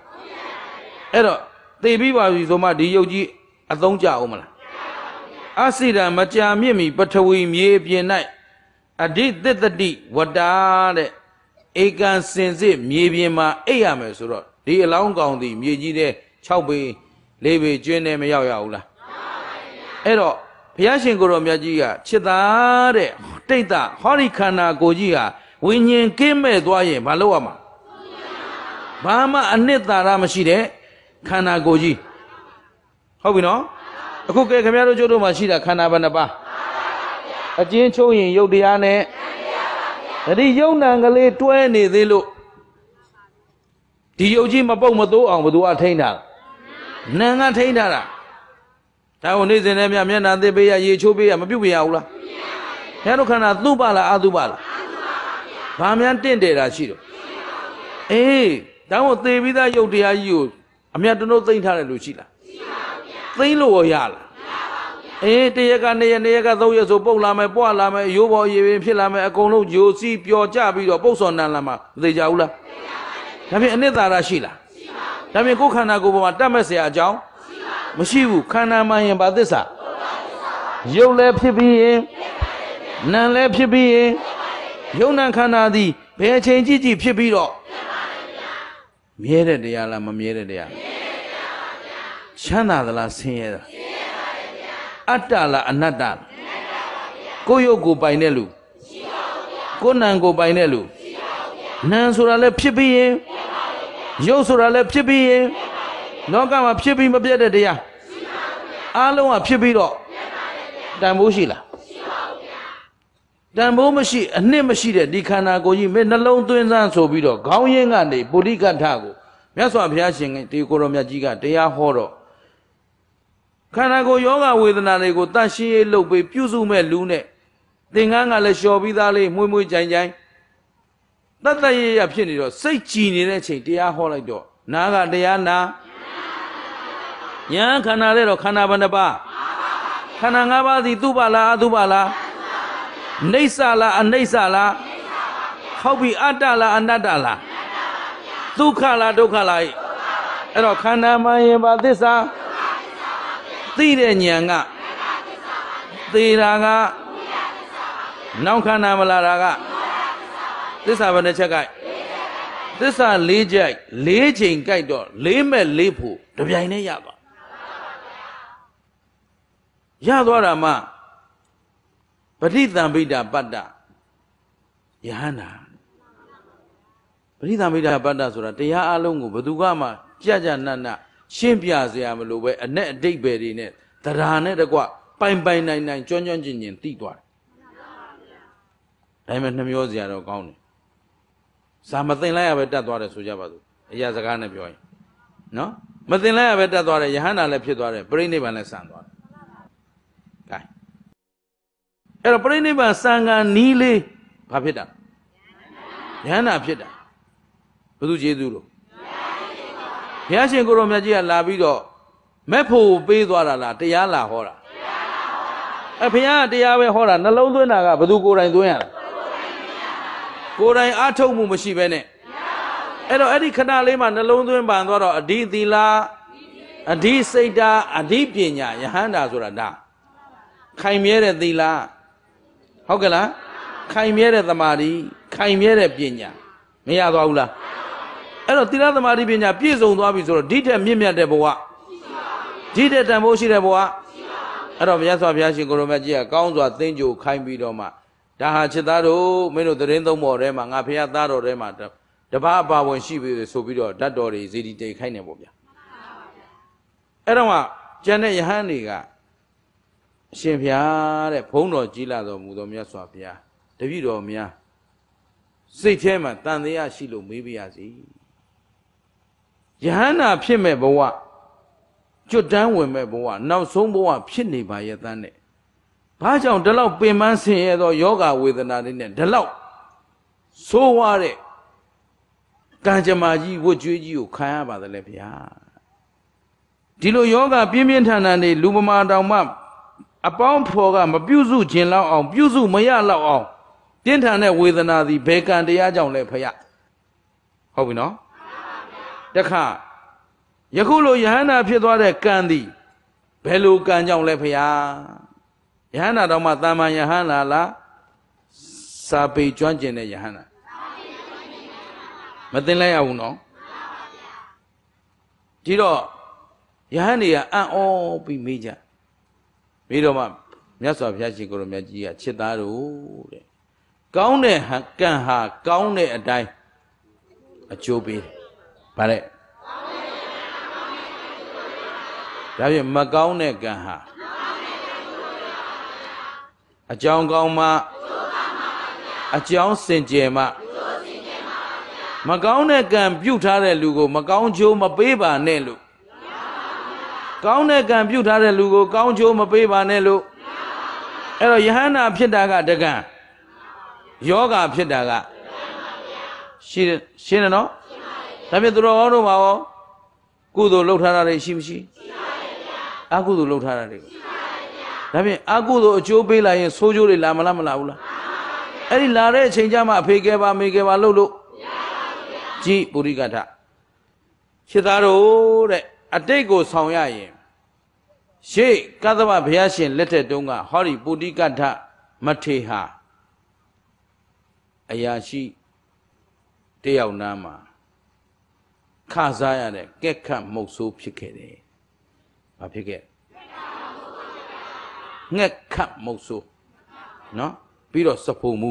အဲ့တော့သေပြီးပါပြီဆိုမှဒီယုတ်ကြီးအသုံးကြအောင်မလားအစိရမကြာမြင့်မီပထဝီမြေပြင်၌အဓိသတ္တတိဝတ္တာတဲ့ဧကံစင်စစ်မြေပြင်မှာအိပ်ရမယ်ဆိုတော့ဒီအလောင်းကောင်သည်မြေကြီးတဲ့6ပေ 4ပေကျွင်းနေမရောက်ရဘူးလားအဲ့တော့ဘုရားရှင်ကိုရောမြတ်ကြီးကချစ်သားတဲ့တိတ်တာဟောဒီခန္ဓာကိုယ်ကြီးဟာဝိညာဉ်ကင်းမဲ့သွားရင်မလုပ်ရမှာဘာမှအနှစ်သာရမရှိတဲ့ခန္ဓာကိုယ်ကြီးဟုတ်ပြီနော်အခုကဲခင်ဗျားတို့ကျိုးတို့မှာရှိတာခန္ဓာဘယ်နှပါးအကျဉ်းချုံးရင်ရုပ်တရားနဲ့တတိယုံနံကလေးတွဲနေသေးလို့ဒီယုတ်ကြီးမပုတ်မသိုးအောင်ဘသူကထိန်းတာ နံကထိန်းတာတာဒါကိုနေ့စဉ်နဲ့မြမျက်နှာသစ်ပေးရရေချိုးပေးရမပြုတ်ပြရဘူးလားဘုရားတို့ခန္ဓာသူ့ပါလားအသူ့ပါလားဘာများတင့်တယ်တာရှိတော့အေးဒါမို့သေပြီးသားယုတ်တရားကြီးကိုအမြတ်တနိုးသိမ့်ထားတယ်လို့ရှိလားသိမ့်လို့ရလားအေးတရက်ကနှစ်ရက်နှစ်ရက်ကသုံးရက်ဆိုပုတ်လာမယ်ပွားလာမယ်ရိုးပေါ်ရေပင်ဖြစ်လာမယ်အကုန်လုံးဂျိုစီပျော်ကြပြီးတော့ပုတ်စော်နန်လာမှာမသိကြဘူးလားဒါဖြင့်အနှစ်သာရရှိလား ဒါပြင်ကိုယ်ခန္ဓာကိုယ်ပေါ်မှာတတ်မဲ့စရာအကြောင်းမရှိဘူးခန္ဓာမှန်ရင်ဘာသစ္စာရုပ်လည်းဖြစ်ပြီးရင်နာမ်လည်းဖြစ်ပြီးရင်ယုံနာခန္ဓာသည်ဘယ်အချိန်ကြည့်ကြည့်ဖြစ်ပြီးတော့မြဲတဲ့တရားလားမမြဲတဲ့တရားချမ်းသာသလားဆင်းရဲသလားအတ္တလားအနတ္တလားကိုယ်ရုပ်ကိုပိုင်တဲ့လူကိုယ်နာမ်ကိုပိုင်တဲ့လူနာမ်ဆိုတာလည်းဖြစ်ပြီးရင် ရုပ်ဆိုတာလည်းဖြစ်ပြီးရင်လောကမှာဖြစ်ပြီးမပြတ်တဲ့တရားအားလုံးကဖြစ်ပြီးတော့တန်ဖိုးရှိလားတန်ဖိုးမရှိအနှစ်မရှိတဲ့ဒီခန္ဓာကိုယ်ကြီးမင်းနှလုံးသွင်းစမ်းဆိုပြီးတော့ခေါင်းရင်းကနေပုရိကထကိုမြတ်စွာဘုရားရှင်ဒီကိုရောမြတ်ကြီးကတရားဟောတော့ခန္ဓာကိုယ်ယောဂဝေဒနာတွေကိုတန့်ရှင်းရေးလုပ်ပြီးပြုစုမဲ့လူနဲ့သင်္ကန်းကလည်းလျှော်ပြီးသားလေးမွေးမွေးကြိုင်ကြိုင် တတ်တတ်ရရဖြစ်နေတော့စိတ်ကြည်နေတဲ့အချိန်တရားဟောလိုက်တော့နာကတရားနာညာခန္ဓာလဲတော့ခန္ဓာဘယ်နှပါးခန္ဓာ၅ပါးသည်သူ့ပါလားအသူ့ပါလားနေဆာလားအနိစ္စလားဟုတ်ပြီအတ္တလားအနတ္တလားဒုက္ခလားဒုက္ခလားအဲ့တော့ခန္ဓာမှရင်ပါသစ္စာသိတဲ့ဉာဏ်ကသေတာကနောက်ခန္ဓာမလာတာက သစ္စာဘယ်နှချက်ကြိုက်သစ္စာ၄ချက်၄ချိန်ကြိုက်တော့၄မဲ့၄ဖို့တပြိုင်တည်းရသွားရသွားတာမှပဋိသင်္ဗိဒပတ္တယဟန္တာပဋိသင်္ဗိဒပတ္တဆိုတာတရားအလုံးကိုဘယ်သူကမှကြကြနတ်နတ်ရှင်းပြစရာမလိုပဲအနဲ့အတိတ်ပဲတွေနဲ့တရားနဲ့တကွပိုင်ပိုင်နိုင်နိုင်ကြွန်းကြွန်းကျင်ကျင်တိသွားတယ်။ဒါပေမဲ့နှမျောစရာတော့ကောင်းတယ် စာမသိလိုက်ရပဲတတ်သွားတယ်ဆိုကြပါစို့အရာစကားနဲ့ပြောရင်နော်မသိလိုက်ရပဲတတ်သွားတယ်ယဟန္တာလည်းဖြစ်သွားတယ်ပြိဋိဘံလည်းဆံသွားတယ် gain အဲ့တော့ပြိဋိဘံဆံကနီးလေးဘာဖြစ်တာယဟန္တာဖြစ်တာဘုသူကျေးဇူးလို့ဘုရားရှင်ကိုရောမြတ်ကြီးကလာပြီးတော့မက်ဖို့ပေးသွားတာလားတရားလာဟောတာအဲဘုရားကတရားပဲဟောတာနှလုံးသွင်းတာကဘသူကိုယ်တိုင်သွင်းရတာ ကိုယ်တိုင်အားထုတ်မှုမရှိဘဲနဲ့အဲ့တော့အဲ့ဒီခဏလေးမှာနှလုံးသွင်းပန်သွားတော့အဓိသီလာအဓိစိတ်တာအဓိပညာယဟန္တာဆိုတာဒါခိုင်မြဲတဲ့သီလာဟုတ်ကဲ့လားခိုင်မြဲတဲ့သမာဓိခိုင်မြဲတဲ့ပညာမရသွားဘူးလားအဲ့တော့သီလသမာဓိပညာပြည့်စုံသွားပြီဆိုတော့ဒီထက်မြင့်မြတ်တဲ့ဘဝဒီထက်တန်ဖိုးရှိတဲ့ဘဝအဲ့တော့မြတ်စွာဘုရားရှင်ကိုရမကြီးကကောင်းစွာသင်္ကြိုခိုင်းပြီးတော့မှ ဒါဟာချစ်သားတို့မင်းတို့သတင်းသုံးပေါ်ထဲမှာငါဖះသားတော်ထဲမှာတပားအပါဝင်ရှိပြီဆိုပြီးတော့ဓာတ်တော်တွေဇေဒီတိတ်ခိုင်းနေပေါ့ဗျာအဲ့တော့မှကျန်တဲ့ယဟန်တွေကအရှင်ဘုရားတဲ့ဘုန်းတော်ကြီးလာတော်မူသောမြတ်စွာဘုရားတပည့်တော်များစိတ်ထဲမှာတန်တရားရှိလို့မေးပြရစီယဟန္တာဖြစ်မဲ့ဘဝကျွတ်တန်းဝင်မဲ့ဘဝနောက်ဆုံးဘဝဖြစ်နေပါရဲ့တန်းနဲ့ ဘာကြောင့်ဒီလောက်ပင်ပန်းဆင်းရဲသောယောဂဝေဒနာတွေနဲ့ဒီလောက်ဆိုးဝါးတဲ့ကံကြမ္မာကြီးဝတ်ကြွေးကြီးကိုခံရပါသလဲဗျာဒီလိုယောဂပြင်းပြင်းထန်ထန်နေလူပမာတောင်မှအပေါင်းဖော်ကမပြုစုခြင်းလောက်အောင် ပြုစုမရလောက်အောင်ပြင်းထန်တဲ့ဝေဒနာသည်ဘယ်ကံတရားကြောင့်လဲဖရဟုတ်ပြီနော်တခါယခုလိုယဟန္တာဖြစ်သွားတဲ့ကံသည်ဘယ်လိုကံကြောင့်လဲဖရာ ယဟန္တာတော့မှတာမန်ယဟန္တာလားစာပေကျွမ်းကျင်တဲ့ယဟန္တာမသိလိုက်ရဘူးနော်ဒီတော့ယဟန်တွေကအံ့ဩပြီးမေးကြပြီးတော့မှမြတ်စွာဘုရားရှင်ကိုရမြတ်ကြီးကချစ်သားတို့တဲ့ကောင်းတဲ့ကံဟာကောင်းတဲ့အတိုင်းအကျိုးပေးတယ်ဗါတဲ့ဒါဖြင့်မကောင်းတဲ့ကံဟာ အကြောင်းကောင်းမှအကြောင်းစင်ကြယ်မှမကောင်းတဲ့ကံပြုတ်ထားတဲ့လူကို မကောင်းချိုးမပေးပါနဲ့လို့ကောင်းတဲ့ကံပြုတ်ထားတဲ့လူကို ကောင်းချိုးမပေးပါနဲ့လို့အဲ့တော့ယဟန္တာဖြစ်တာကတကံယောဂဖြစ်တာကရှင်းရှင်းတယ်နော်ဒါဖြင့်သူတော်ဟောတို့မှာရောကုသိုလ်လှုပ်ထားတာတွေရှိမရှိရှိပါရဲ့ဗျာအကုသိုလ်လှုပ်ထားတာတွေရှိပါရဲ့ဗျာ ဒါဖြင့်အကုသိုလ်အကျိုးပေးလာရင်ဆိုးကျိုးတွေလာမလားမလာဘူးလားအဲ့ဒီလာတဲ့အချိန်ကျမှအဖေကဲပါမေကဲပါလှုပ်လို့မရပါဘူးဗျာကြည်ပုရိကထရှင်းသားတို့တဲ့အတိတ်ကိုဆောင်ရရင်ရှေ့ကသဗ္ဗဘုရားရှင်လက်ထက်တုန်းကဟောဒီပုရိကထမထေဟာအရာရှိတယောက်နားမှာခစားရတဲ့ကက်ခတ်မုတ်ဆိုးဖြစ်ခဲ့တယ်။ဘာဖြစ်ခဲ့ ငှက်ခတ်မုတ်ဆိုးနော်ပြီးတော့စဖုံမူ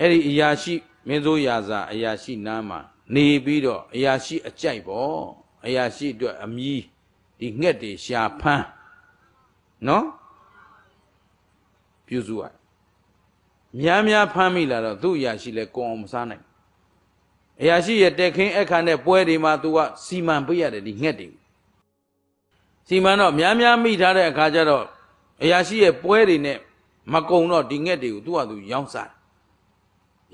အဲ့ဒီအရာရှိမင်းစိုးရာဇာအရာရှိနားမှာနေပြီးတော့အရာရှိအကြိုက်ပေါ့အရာရှိအတွက်အမီးဒီငှက်တွေရှာဖမ်းနော်ပြုစုရများများဖမ်းမိလာတော့သူ့အရာရှိလဲကိုအောင်မစားနိုင်အရာရှိရဲ့တက်ခင်းအခါနဲ့ပွဲတွေမှာ तू ကစီမံပေးရတယ်ဒီငှက်တွေ စီမံတော့များများမိထားတဲ့အခါကျတော့အရာရှိရဲ့ပွဲတွေနဲ့မကုံတော့ဒီငှက်တွေကို तू က तू ရောင်းစား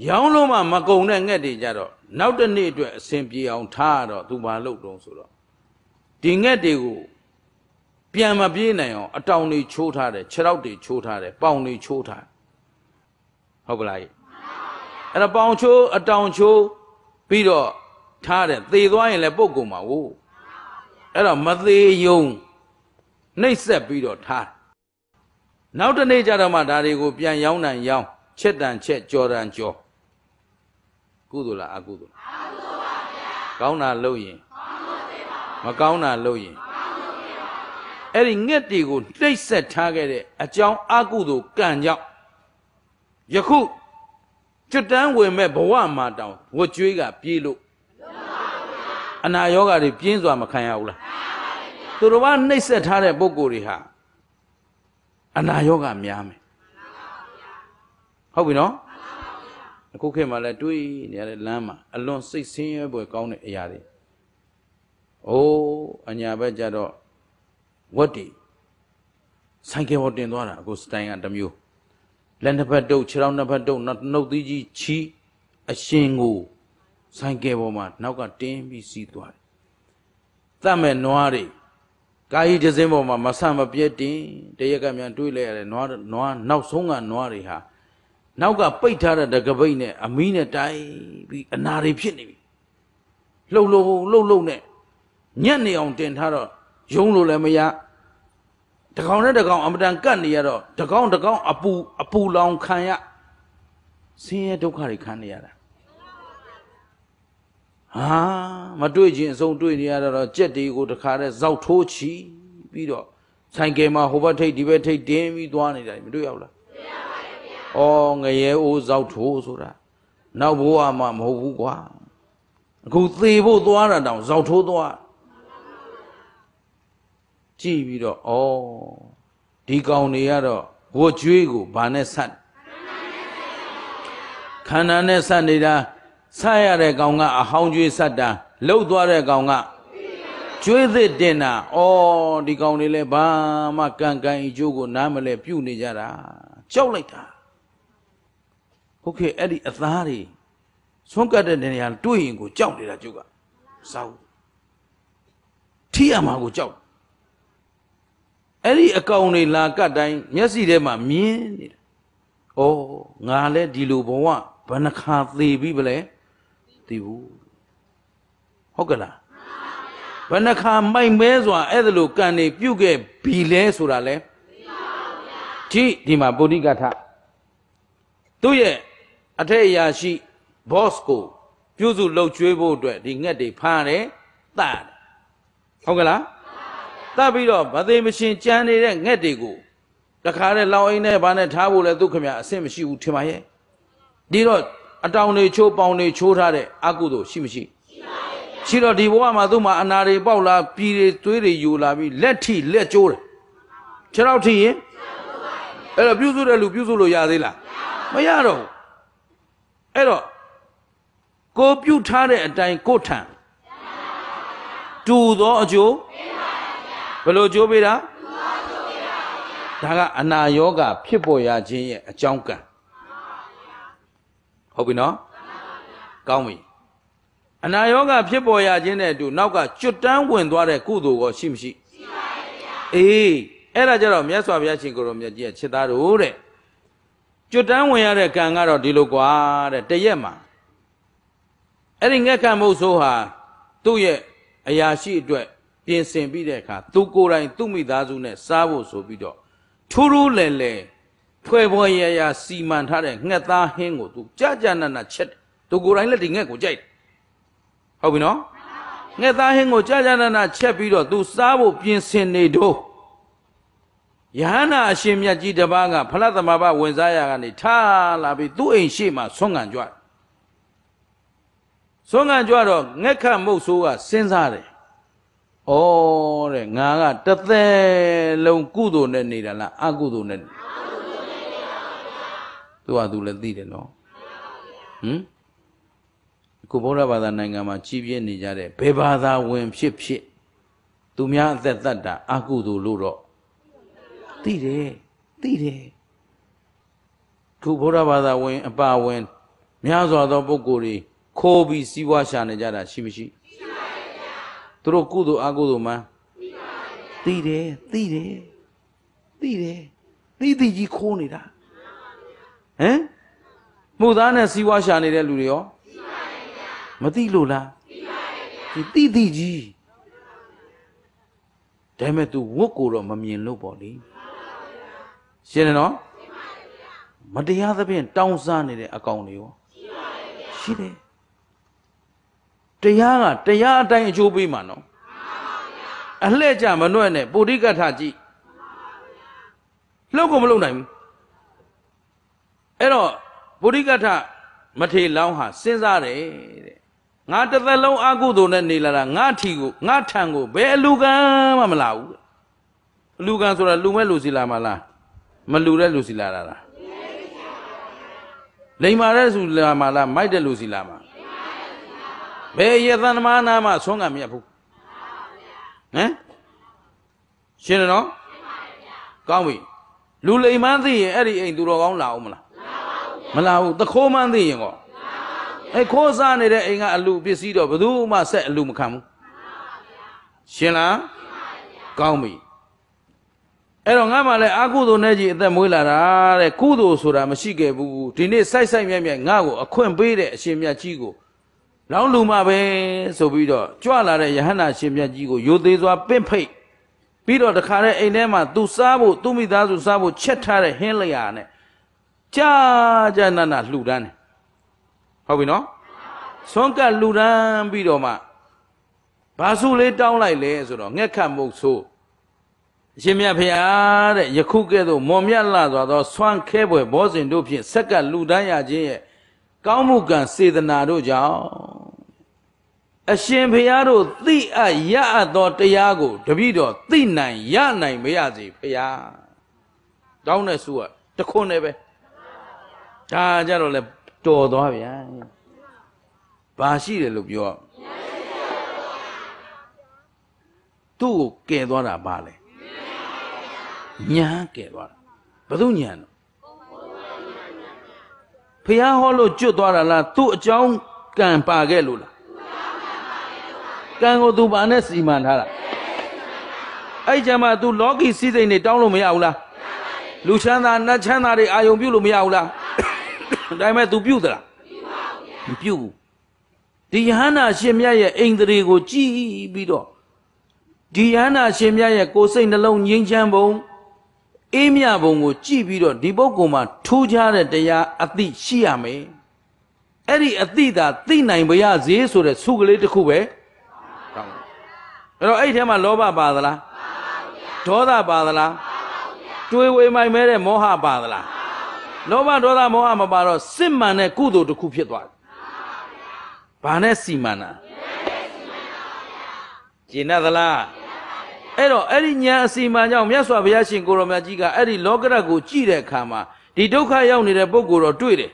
ရောင်းလို့မှမကုံတဲ့ငှက်တွေကြတော့နောက်တစ်နေ့အတွက်အစဉ်ပြေအောင်ထားရတော့သူဘာလုပ်တုံးဆိုတော့ဒီငှက်တွေကိုပြန်မပြေးနိုင်အောင်အတောင်တွေချိုးထားတယ်ခြေထောက်တွေချိုးထားတယ်ပေါင်တွေချိုးထားဟုတ်ပလားအဲ့ဒါပေါင်ချိုးအတောင်ချိုးပြီးတော့ထားတယ်သေသွားရင်လည်းပုတ်ကုန်မှာဟုတ်အဲ့တော့မသေးယုံ နှိပ်ဆက်ပြီးတော့ထားနောက်တစ်နေ့ကျတော့မှဒါတွေကိုပြန်ရောင်းနိုင်ရောင်းချက်တန်ချက်ကြော်တန်ကြော်ကုသိုလ်လားအကုသိုလ်လားအကုသိုလ်ပါဗျာကောင်းတာလုပ်ရင်မကောင်းတာလုပ်ရင်အဲ့ဒီငှက်တွေကိုနှိပ်ဆက်ထားခဲ့တဲ့အကြောင်းအကုသိုလ်ကံကြောင့်ယခုကျွတ်တန်းဝင်မဲ့ဘဝမှာတောင်ဝကြွေးကပြေးလို့အနာယောဂါတွေပြင်းစွာမခံရဘူးလား သူတော်ဘာနှိပ်ဆက်ထားတဲ့ပုံကိုယ်တွေဟာအနာယောဂါများမယ်ဟုတ်ပြီနော်အခုခေတ်မှာလည်းတွေးနေရတဲ့လမ်းမှာအလွန်စိတ်ဆင်းရဲပွဲကောင်းတဲ့အရာတွေအိုးအညာဘက်ကြတော့ဝတ်တီဆိုင်ကယ်ပေါ်တင်သွားတာအခုစတိုင်ကတစ်မျိုးလက်နှစ်ဖက်တုပ်ခြေထောက်နှစ်ဖက်တုပ်နောက်နှုတ်သီးကြီးချီအရှင်ကိုဆိုင်ကယ်ပေါ်မှာနောက်ကတင်းပြီးစီးသွားတယ်။တတ်မဲ့နွားတွေ ကာယီဒဇင်းပေါ်မှာမဆမပြည့်တင်တရက်ကမြန်တွေးလိုက်ရတယ်နွားနွားနောက်ဆုံးကနွားတွေဟာနောက်ကပိတ်ထားတဲ့တကပိတ်နဲ့အမီးနဲ့တိုက်ပြီးအနာတွေဖြစ်နေပြီလှုပ်လှုပ်လှုပ်လှုပ်နဲ့ညက်နေအောင်တင်ထားတော့ယုံလို့လည်းမရတကောင်နဲ့တကောင်အမတန်ကတ်နေရတော့တကောင်တကောင်အပူအပူလောင်ခံရဆင်းရဲဒုက္ခတွေခံနေရတာ ဟာမတွေ့ခြင်းအဆုံးတွေ့နေရတော့ကြက်တွေကိုတခါတည်းဇောက်ထိုးချီပြီးတော့ဆိုင်ကယ်မှာဟိုဘက်ထိပ်ဒီဘက်ထိပ်တင်းပြီးသွားနေတာမတွေ့ရောက်လားဩငရဲအိုးဇောက်ထိုးဆိုတာနောက်ဘဝမှာမဟုတ်ဘူးကွာအခုသေဖို့သွားတာတောင်ဇောက်ထိုးသွားကြည့်ပြီးတော့ဩဒီကောင်တွေကတော့ဝတ်ကြွေးကိုဘာနဲ့ဆက်ခန္ဓာနဲ့ဆက်နေတာ ဆက်ရတဲ့ကောင်ကအဟောင်းကြွေးဆက်တာလှုပ်သွားတဲ့ကောင်ကကျွေးသစ်တင်တာဩဒီကောင်တွေလည်းဘာမှကံကံအကျိုးကိုနားမလဲပြုတ်နေကြတာကြောက်လိုက်တာဟုတ်ကဲ့အဲ့ဒီအသားတွေဆွန့်ကတ်တဲ့နေရာတွေ့ရင်ကိုကြောက်နေတာကျုပ်ကစောက်ထိရမှာကိုကြောက်အဲ့ဒီအကောင်တွေလာကတ်တိုင်းမျက်စိထဲမှာမြင်နေတာ။အော်ငါလည်းဒီလိုဘဝဘယ်နှခါသေးပြီဗလဲ သိဘူး။ဟုတ်ကလား။ဘယ်နှခါမိုက်မဲစွာအဲ့ဒါလိုကံနေပြုတ်ခဲ့ပြီလဲဆိုတာလဲကြည့်ဒီမှာပုရိကထသူ့ရဲ့အထက်အရာရှိ boss ကိုပြုစုလှုပ်ကျွေးဖို့အတွက်ဒီငှက်တွေဖားတယ်တတ်ဟုတ်ကလားတတ်ပြီးတော့ဗသိမရှင်ကြံနေတဲ့ငှက်တွေကိုတခါတည်းလောင်အိမ်နဲ့ဘာနဲ့ထားဖို့လဲသူခမအဆင့်မရှိဘူးထင်ပါရဲ့ဒီတော့ အတောင်တွေချိုးပေါင်တွေချိုးထားတဲ့အကုသို့ရှိမရှိရှိတော့ဒီဘဝမှာသူ့မှာအနာတွေပေါက်လာပြည်တွေသွေးတွေယူလာပြီးလက်ထိလက်ကျိုးတယ်ခြေတော့ထိရင်အဲ့တော့ပြုစုတဲ့လူပြုစုလို့ရသေးလားမရတော့ဘူးအဲ့တော့ကိုပြုထားတဲ့အတိုင်းကိုထံတူသောအကျိုးဘယ်လိုကျိုးပေးတာဒါကအနာယောဂဖြစ်ပေါ်ရခြင်းရဲ့အကြောင်းကံ ဟုတ်ပြီနော်ကောင်းပြီအနာယောဂဖြစ်ပေါ်ရခြင်းနဲ့အတူနောက်ကကျွတ်တန်းဝင်သွားတဲ့ကုသိုလ်ကောရှိမရှိရှိပါရဲ့ဗျာအေးအဲ့ဒါကြတော့မြတ်စွာဘုရားရှင်ကိုရောမြတ်ကြီးရဲ့ခြေသားတို့တဲ့ကျွတ်တန်းဝင်ရတဲ့ကံကတော့ဒီလိုကွာတဲ့တရက်မှာအဲ့ဒီငက်ခံမုတ်ဆိုးဟာသူ့ရဲ့အရာရှိအတွက်ပြင်ဆင်ပြီးတဲ့အခါသူကိုယ်တိုင်သူ့မိသားစုနဲ့စားဖို့ဆိုပြီးတော့ထူးထူးလဲလဲ ဖွဲ့ဖွဲ့ရရစီမံထားတဲ့ငှက်သားဟင်းကိုသူကြကြနနချက်သူကိုယ်တိုင်လည်းဒီငှက်ကိုကြိုက်ဟုတ်ပြီနော်ငှက်သားဟင်းကိုကြကြနနချက်ပြီးတော့သူစားဖို့ပြင်ဆင်နေတော့ယဟန္တာအရှင်မြတ်ကြီးတပားကဖလားသမဘာဝင်စားရကနေထားလာပြီးသူ့အိမ်ရှိမှဆွမ်းငံကြွဆွမ်းငံကြွတော့ငက်ခတ်မုတ်ဆိုးကစဉ်းစားတယ်ဩတဲ့ငါကတသက်လုံးကုသိုလ်နဲ့နေတာလားအကုသိုလ်နဲ့ သူကသူလည်းသိတယ်နော်ဟမ်အခုဗုဒ္ဓဘာသာနိုင်ငံမှာကြီးပြင်းနေကြတဲ့ဘယ်ဘာသာဝင်ဖြစ်ဖြစ်သူများအသက်သက်တာအကုသိုလ်လို့တော့သိတယ်သိတယ်ခုဗုဒ္ဓဘာသာဝင်အပါဝင် များစွာသောပုဂ္ဂိုလ်တွေခိုးပြီးစီးပွားရှာနေကြတာရှိမရှိရှိပါရဲ့ဗျာသူတို့ကုသိုလ်အကုသိုလ်မှန်သိတယ်သိတယ်သိတယ်သိသိကြီးခိုးနေတာ ဟမ်မှုသားနဲ့စီးပွားရှာနေတဲ့လူတွေရောရှိပါရဲ့ဗျာမသိလို့လားသိပါရဲ့ဗျာဒီသိသိကြီးဒါပေမဲ့ तू ဝတ်ကိုတော့မမြင်လို့ပေါ့လေရှင်းတယ်နော်မတရားသဖြင့်တောင်းစားနေတဲ့အကောင်တွေရောရှိတယ်တရားကတရားအတိုင်းအကျိုးပေးမှာနော်အလှဲ့ကြမနှွဲ့နဲ့ပုရိကထကြည့်လှုပ်ကိုမလှုပ်နိုင်ဘူး အဲ့တော့ပုရိကထမထေလောင်းဟာစဉ်းစားတယ်တဲ့ငါတစ်သက်လုံးအကုသိုလ်နဲ့နေလာတာငါထီကိုငါထံကိုဘယ်အလူကံမှမလာဘူးအလူကံဆိုတာလူမဲ့လူစီလာမလားမလူတဲ့လူစီလာတာလားလိမ္မာတဲ့လူလာမလားမိုက်တဲ့လူစီလာမှာဘယ်ရသန္တမနာမှာဆုံးကမြတ်ဘူးဟမ်ရှင်းတယ်နော်ကောင်းပြီလူလိမ်မှန်းသိရင်အဲ့ဒီအိမ်သူတော်ကောင်းလာအောင်မလား မလာဘူးတခိုးမှန်းသိရင်ကောအဲ့ခိုးစားနေတဲ့အိမ်ကအလူပစ္စည်းတော့ဘယ်သူမှဆက်အလူမခံဘူးရှင်းလားကောင်းပြီအဲ့တော့ငါမှလည်းအာကုသိုလ်နဲ့ကြီးအသက်မွေးလာတာတဲ့ကုသိုလ်ဆိုတာမရှိခဲ့ဘူးဒီနေ့စိုက်စိုက်မြဲမြဲငါ့ကိုအခွင့်ပေးတဲ့အရှင်မြတ်ကြီးကိုလောင်းလူမပဲဆိုပြီးတော့ကြွလာတဲ့ယဟန္တာရှင်မြတ်ကြီးကိုယိုသေးစွာပင့်ဖိတ်ပြီးတော့တခါတဲ့အိမ်ထဲမှာသူစားဖို့သူမိသားစုစားဖို့ချက်ထားတဲ့ဟင်းလျာနဲ့ ကြာကြာနာနာလှူဒန်းတယ်ဟုတ်ပြီနော်ဆွမ်းကတ်လှူဒန်းပြီးတော့မှဘာစုလေးတောင်းလိုက်လဲဆိုတော့ငှက်ခတ်မုတ်ဆိုးအရှင်မြတ်ဖရာတဲ့ယခုကဲ့သို့မော်မြတ်လာစွာသောဆွမ်းခဲပွဲဘောဇင်တို့ဖြင့်ဆက်ကလူတန်းရခြင်းရဲ့ကောင်းမှုကံစေတနာတို့ကြောင့်အရှင်ဖရာတို့သိအပ်ရအပ်သောတရားကိုတပည့်တော်သိနိုင်ရနိုင်မရစေဖရာတောင်းတဲ့စုကတခွန်းနဲ့ပဲ ဒါကြတော့လေတော်သွားဗျာဘာရှိတယ်လို့ပြောသူ့ကိုကယ်သွားတာပါလေညာကဲသွားတာဘယ်သူညာတော့ဖះဟောလို့ကျွတ်သွားတာလားသူ့အကြောင်းကံပါခဲ့လို့လားကံကိုသူပါနဲ့စီမံထားတာအဲ့ကြမှာ तू လောကီစည်းစိမ်နေတောင်းလို့မရဘူးလားလူချမ်းသာနတ်ချမ်းသာတွေအာယုံပြုတ်လို့မရဘူးလား ဒါပေမဲ့ तू ပြုတ်သလားမပြုတ်ဘူးဒီယဟန္တာရှင်မြတ်ရဲ့အိန္ဒြေကိုကြည်ပြီးတော့ဒီယဟန္တာရှင်မြတ်ရဲ့ကိုယ်စိတ်နှလုံးငြိမ်းချမ်းပုံအေးမြပုံကိုကြည့်ပြီးတော့ဒီပုဂ္ဂိုလ်မှာထူးခြားတဲ့တရားအသိရှိရမယ်အဲ့ဒီအသိသာသိနိုင်ပါရစေဆိုတဲ့ဆုကလေးတစ်ခုပဲတောင်းအဲ့တော့အဲ့ထဲမှာလောဘပါသလားဒေါသပါသလားတွေးဝေမိုင်မဲတဲ့မောဟပါသလား လောဘဒေါသမောဟမပါတော့စစ်မှန်တဲ့ကုသိုလ်တစ်ခုဖြစ်သွားတယ်ဘာနဲ့စီမံတာကျင့်သလားအဲ့တော့အဲ့ဒီညာအစီမံကြောင့်မြတ်စွာဘုရားရှင်ကိုရောမြတ်ကြီးကအဲ့ဒီလောကရတ်ကိုကြည့်တဲ့အခါမှာဒီဒုက္ခရောက်နေတဲ့ပုဂ္ဂိုလ်တော့တွေ့တယ်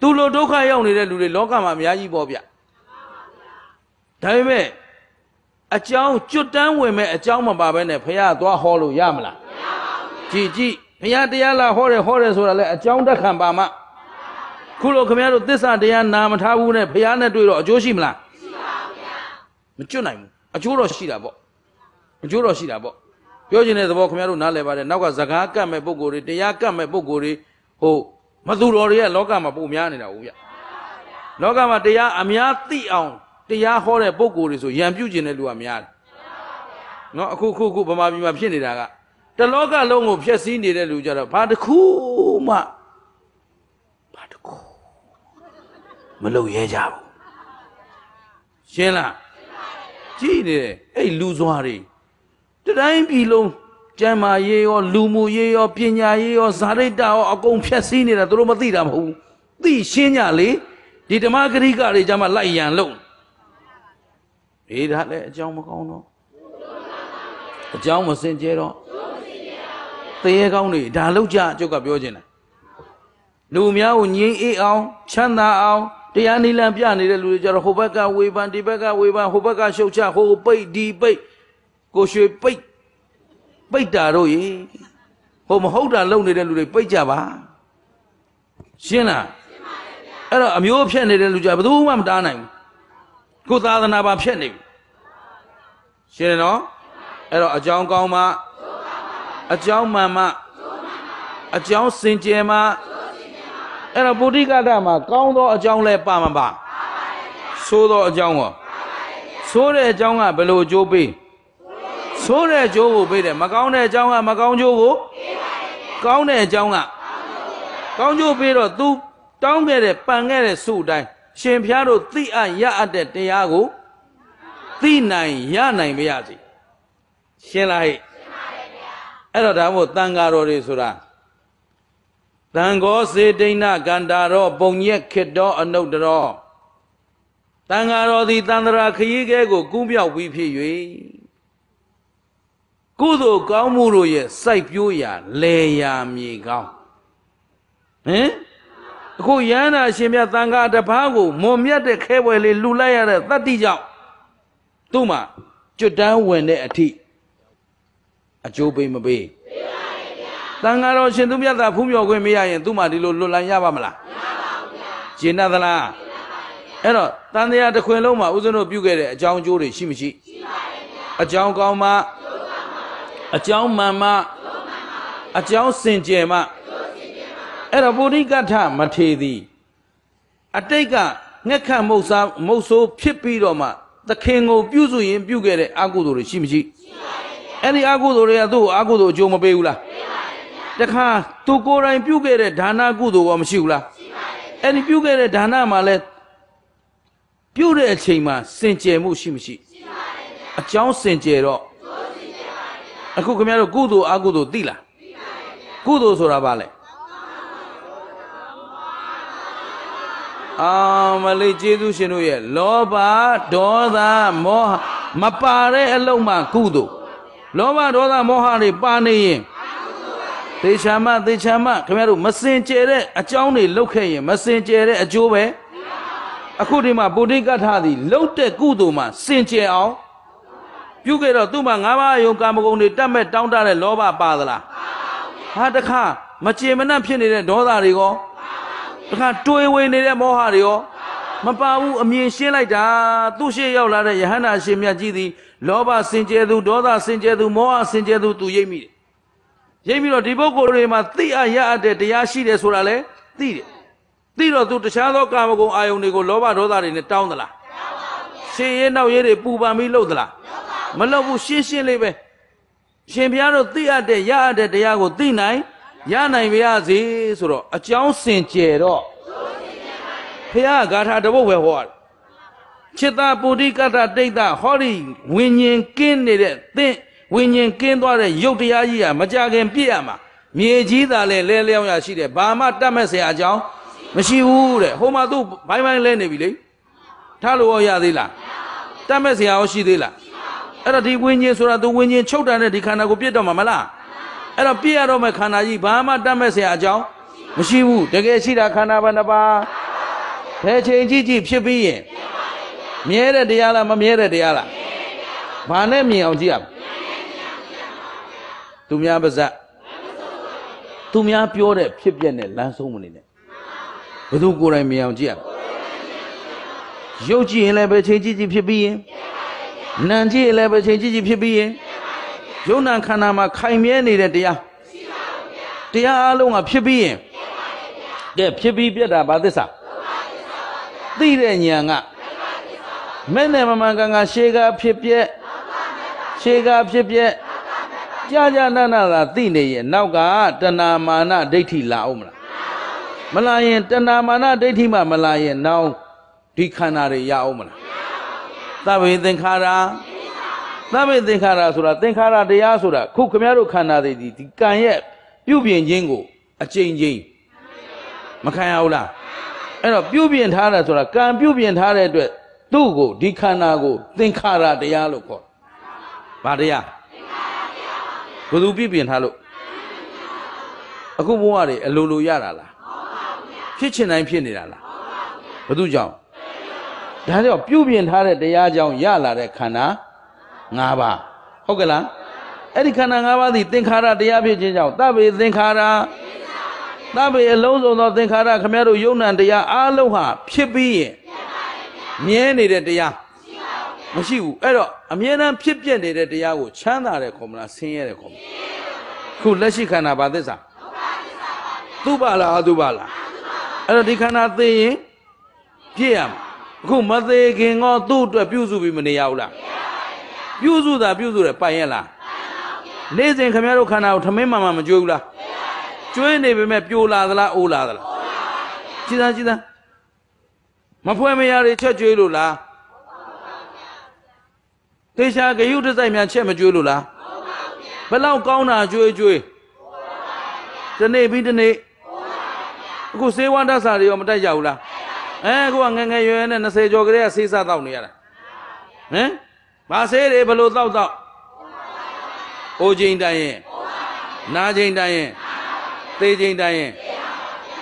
သူလိုဒုက္ခရောက်နေတဲ့လူတွေလောကမှာအများကြီးပေါ့ဗျဒါပေမဲ့အကြောင်းကျွတ်တန်းဝင်မဲ့အကြောင်းမပါဘဲနဲ့ဘုရားသွားဟောလို့ရမလားမရပါဘူးကြည်ကြည် ဘုရားတရားလာဟောတယ်ဟောတယ်ဆိုတာလဲအကြောင်းတက်ခံပါမှခုလိုခင်ဗျားတို့သစ္စာတရားနာမထားဘူးနဲ့ဘုရားနဲ့တွေ့တော့အကျိုးရှိမလားရှိပါဘူးဗျာမကျွတ်နိုင်ဘူးအကျိုးတော့ရှိတာပေါ့အကျိုးတော့ရှိတာပေါ့ပြောချင်တဲ့သဘောခင်ဗျားတို့နားလည်ပါတယ်နောက်ကဇကားကတ်မဲ့ပုံကိုယ်တွေတရားကတ်မဲ့ပုံကိုယ်တွေဟိုမသူတော်တွေရဲ့လောကမှာပုံများနေတာဟုတ်ဗျလောကမှာတရားအများသိအောင်တရားဟောတဲ့ပုံကိုယ်တွေဆိုရံပြုတ်ကျင်တဲ့လူကများတယ်နော်အခုခုခုဗမာပြည်မှာဖြစ်နေတာက တလောကလုံးကိုဖျက်ဆီးနေတဲ့လူကြတော့ဘာတစ်ခုမှဘာတစ်ခုမလုပ်ရဲကြဘူးရှင်းလားကြည့်နေတယ်အဲ့လူစွာတွေတတိုင်းပြည်လုံးကျမ်းမာရေးရောလူမှုရေးရောပညာရေးရောဇာတိတရောအကုန်ဖြတ်စည်းနေတာသူတို့မသိတာမဟုတ်ဘူးသိရှင်းကြလေဒီဓမ္မဂရိကတွေကျမှလိုက်ရန်လုံးအေးဒါလည်းအကြောင်းမကောင်းတော့အကြောင်းမစင်ကြဲတော့ သေရကောင်းတွေဒါလောက်ကြကျုပ်ကပြောခြင်းတယ်လူများကိုငြိမ်းအေးအောင်ချမ်းသာအောင်တရားနိလန်ပြနေတဲ့လူတွေကြတော့ဟိုဘက်ကဝေဖန်ဒီဘက်ကဝေဖန်ဟိုဘက်ကရှုတ်ချဟိုပိတ်ဒီပိတ်ကိုရွှေပိတ်ပိတ်တာတို့ရေဟိုမဟုတ်တာလုပ်နေတဲ့လူတွေပိတ်ကြပါရှင်းလားအဲ့တော့အမျိုးဖြက်နေတဲ့လူကြဘယ်သူမှမတားနိုင်ဘူးကိုသာသနာပါဖြက်နေပြီရှင်းတယ်နော်အဲ့တော့အကြောင်းကောင်းမှ အကြောင်းမှန်မှအကြောင်းစင်ကြယ်မှအဲ့တော့ပုရိကတမှာကောင်းသောအကြောင်းလဲပါမပါဆိုးသောအကြောင်းရောဆိုးတဲ့အကြောင်းကဘယ်လိုအကျိုးပေးဆိုးတဲ့အကျိုးကိုပေးတယ်မကောင်းတဲ့အကြောင်းကမကောင်းကျိုးကိုကောင်းတဲ့အကြောင်းကကောင်းကျိုးပေးတော့ तू တောင်းခဲ့တဲ့ပန်ခဲ့တဲ့စုအတိုင်းရှင်ဖျားတို့သိအပ်ရအပ်တဲ့တရားကိုသိနိုင်ရနိုင်ပါရစေရှင်းလားဟဲ့ အဲ့တော့ဒါမို့တန်ဃာတော်တွေဆိုတာတန်ဃောစေတိဏကန္တာရောပုံညက်ခေတ္တောအနုတ္တရောတန်ဃာတော်သည်တန်တရာခရီးကဲကိုကူးမြောက်ပြီးဖြစ်၍ကုသိုလ်ကောင်းမှုတို့ရဲ့စိုက်ပျိုးရာလေယာမြေကောင်းဟင်အခုရဟန္တာရှင်မြတ်တန်ခါတပားကိုမွန်မြတ်တဲ့ခဲပွဲလေးလှူလိုက်ရတဲ့တတ္တိကြောင့်သူ့မှာကျွတ်တန်းဝင်တဲ့အထိ အကျိုးပေးမပေးပေးပါရဲ့ဗျာတန်ခါတော်ရှင်သူမြတ်သာဖူးမြော်ခွင့်မရရင်သူ့မှာဒီလိုလွတ်လန်းရပါမလားမရပါဘူးဗျာကျင့်တတ်သလားအဲ့တော့တန်တရားတစ်ခွင်လုံးမှာဦးဇင်းတို့ပြုခဲ့တဲ့အကြောင်းအကျိုးတွေရှိမရှိရှိပါရဲ့ဗျာအကြောင်းကောင်းမှအကြောင်းမှန်မှအကြောင်းစင်ကြယ်မှအဲ့တော့ပုရိကထမထေသည်အတိတ်ကငှက်ခတ်မုတ်စားမုတ်ဆိုးဖြစ်ပြီးတော့မှသခင်ကိုပြုစုရင်ပြုခဲ့တဲ့အကုသိုလ်တွေရှိမရှိရှိပါရဲ့ဗျာ အဲ့ဒီအကုသိုလ်တွေကသူ့ကိုအကုသိုလ်အကျိုးမပေးဘူးလားပေးပါရဲ့ဗျာတခါသူကိုယ်တိုင်ပြုခဲ့တဲ့ဒါနကုသိုလ်ရောမရှိဘူးလားရှိပါရဲ့အဲ့ဒီပြုခဲ့တဲ့ဒါနမှာလဲပြုတဲ့အချိန်မှာစင်ကြယ်မှုရှိမရှိရှိပါရဲ့ဗျာအကြောင်းစင်ကြယ်တော့အခုခင်ဗျားတို့ကုသိုလ်အကုသိုလ်သိလားသိပါရဲ့ဗျာကုသိုလ်ဆိုတာဘာလဲအာမလေးကျေးဇူးရှင်တို့ရဲ့လောဘဒေါသမောဟမပါတဲ့အလုံးမှကုသိုလ် လောဘဒေါသမောဟတွေပါနေရင်သေချာမသေချာမခင်ဗျားတို့မစင်ကြယ်တဲ့အကြောင်းတွေလုပ်ခဲ့ရင်မစင်ကြယ်တဲ့အကျိုးပဲအခုဒီမှာပုဋိကထသည်လှုပ်တဲ့ကုသိုလ်မှာစင်ကြယ်အောင်ပြုခဲ့တော့သူ့မှာငါးပါးယုံကာမဂုဏ်တွေတတ်မဲ့တောင်းတတဲ့လောဘပါသလားဟာတခါမကြေမနက်ဖြစ်နေတဲ့ဒေါသတွေကောတခါတွေးဝေနေတဲ့မောဟတွေရောမပါဘူးအမြင်ရှင်းလိုက်တာသူ့ရှေ့ရောက်လာတဲ့ယဟန္တာရှင်မြတ်ကြီးသည် လောဘစင်ကြယ်သူဒေါသစင်ကြယ်သူမောဟစင်ကြယ်သူသူရိပ်မိတယ်ရိပ်ပြီးတော့ဒီပုဂ္ဂိုလ်တွေမှာသိအပ်ရအပ်တဲ့တရားရှိတယ်ဆိုတာလဲသိတယ်သိတော့သူတခြားသောကာမဂုဏ်အာယုန်တွေကိုလောဘဒေါသတွေနဲ့တောင်းသလားရှင်းရဲနောက်ရဲတွေပူပန်ပြီးလှုပ်သလားမလှုပ်ဘူးရှင်းရှင်းလေးပဲရှင်ဘုရားတို့သိအပ်တဲ့ရအပ်တဲ့တရားကိုသိနိုင်ရနိုင်ပါရစေဆိုတော့အကြောင်းစင်ကြယ်တော့ဘုရားဂါထာတပုတ်ပဲဟောတယ် จิตပုရိကတ္တတိတ်တဟောဒီဝิญဉ်ကင်းနေတဲ့သင်ဝิญဉ်ကင်းသွားတဲ့ရုပ်တရားကြီးကမကြခင်ပြည့်ရမှာမြေကြီးသာလဲလဲလျောင်းရရှိတယ်ဘာမှတတ်မဲ့เสียအကြောင်းမရှိဘူးတဲ့ဟိုမှာသူဘိုင်းဘိုင်းလဲနေပြီလေထားလို့ရသေးလားတတ်မဲ့เสียရောရှိသေးလားအဲ့တော့ဒီဝิญဉ်ဆိုတာသူဝิญဉ်ချုပ်တန်တဲ့ဒီခန္ဓာကိုပြည့်တော့မှာမလားအဲ့တော့ပြည့်ရတော့မဲ့ခန္ဓာကြီးဘာမှတတ်မဲ့เสียအကြောင်းမရှိဘူးတကယ်ရှိတာခန္ဓာဘယ်နှပါဘယ်ချိန်ကြည့်ကြည့်ဖြစ်ပြီးရင် မြဲတဲ့တရားလားမမြဲတဲ့တရားလားဘာနဲ့မြင်အောင်ကြည့်ရမလဲသူများပါဇက်သူများပြောတဲ့ဖြစ်ပြက်နဲ့လမ်းဆုံးမနေနဲ့ဘယ်သူကိုယ်တိုင်မြင်အောင်ကြည့်ရမလဲရုပ်ကြည့်ရင်လည်းပဲချိန်ကြည့်ကြည့်ဖြစ်ပြီးရင်နာမ်ကြည့်ရင်လည်းပဲချိန်ကြည့်ကြည့်ဖြစ်ပြီးရင်ယုံနာခန္ဓာမှာခိုင်မြဲနေတဲ့တရားတရားအလုံးကဖြစ်ပြီးရင်ကဲဖြစ်ပြီးပြက်တာဘာသစ္စာသိတဲ့ဉာဏ်က မဲ့နဲ့မမှန်ကန်ကန်ရှေးကဖြစ်ပြက်ရှေးကဖြစ်ပြက်ကြာကြာနာနာသာသိနေရင်နောက်ကတဏမာနဒိဋ္ဌိလာအောင်မလားမလာရင်တဏမာနဒိဋ္ဌိမှမလာရင်နောက်ဒီခန္ဓာတွေရအောင်မလားသဗ္ဗေသင်္ခါရသဗ္ဗေသင်္ခါရဆိုတာသင်္ခါရတရားဆိုတာခုခမည်းတော်ခန္ဓာတွေဒီကံရဲ့ပြုပြင်ခြင်းကိုအကျဉ်းချင်းမခံရဘူးလားအဲ့တော့ပြုပြင်ထားတယ်ဆိုတာကံပြုပြင်ထားတဲ့အတွက် သူ့ကိုဒီခန္ဓာကိုသင်္ခါရတရားလို့ခေါ်ဘာတရားဘယ်သူပြုပြင်ထားလို့အခုဘဝတွေအလိုလိုရတာလားဖြစ်ချင်တိုင်းဖြစ်နေတာလားဘယ်သူကြောင့်ဒါကြောင့်ပြုပြင်ထားတဲ့တရားကြောင့်ရလာတဲ့ခန္ဓာ၅ပါးဟုတ်ကဲ့လားအဲ့ဒီခန္ဓာ၅ပါးသည်သင်္ခါရတရားဖြစ်ခြင်းကြောင့်တဗ္ဗေသင်္ခါရသဗ္ဗေအလုံးစုံသောသင်္ခါရခမည်းတော်ယုံ nant တရားအားလုံးဟာဖြစ်ပြီးရင် မြဲနေတဲ့တရားမရှိဘူးအဲ့တော့အမြဲတမ်းဖြစ်ပြနေတဲ့တရားကိုချမ်းသာတယ်ခေါ်မလားဆင်းရဲတယ်ခေါ်မလားခုလက်ရှိခန္ဓာဘာသစ္စာသူပါလားအသူပါလားအဲ့တော့ဒီခန္ဓာသိရင်ပြည့်ရမှာအခုမသေးခင်ကသူ့အတွက်ပြုစုပြီးမနေရဘူးလားပြုစုတာပြုစုတယ်ပိုင်ရလားနေ့စဉ်ခင်ဗျားတို့ခန္ဓာကိုထမင်းမှန်မှမကြွေးဘူးလားကျွေးနေပေမဲ့ပြိုလာသလားအိုးလာသလားကြည်သားကြည်သား မဖွဲမရတွေချက်ကျွေးလို့လားတေချာဂယုတစိုက်များချက်မကျွေးလို့လားဘလောက်ကောင်းတာကျွေးကျွေးဒီနေ့ပြီးဒီနေ့အခုစေဝါဒစာတွေရောမတိုက်ကြဘူးလားအဲအခုကငယ်ငယ်ရွယ်ရွယ်နဲ့20ကျော်ကလေးကဆေးစားတောက်နေရတာဟမ်ဘာဆေးတွေဘလို့တောက်တောက်အိုချိန်တိုင်းရင်နာချိန်တိုင်းရင်သေချိန်တိုင်းရင်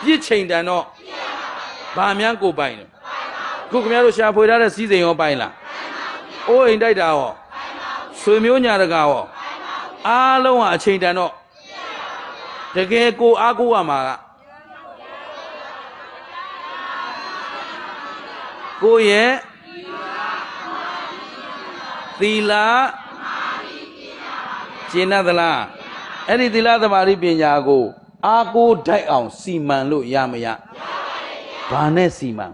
ပြစ်ချိန်တန်တော့ဘာများကိုပိုင်လဲ ခုခင်ဗျားတို့ရှာဖွေထားတဲ့စီးစိမ်ရောပိုင်လားအိုးအိမ်တိုက်တာရောဆွေမျိုးညာတကာရောအားလုံးဟာအချိန်တန်တော့တကယ်ကိုအားကိုးရမှာကကိုယ့်ရဲ့သီလကျင့်သလားအဲ့ဒီသီလသမာဓိပညာကိုအားကိုးထိုက်အောင်စီမံလို့ရမရဘာနဲ့စီမံ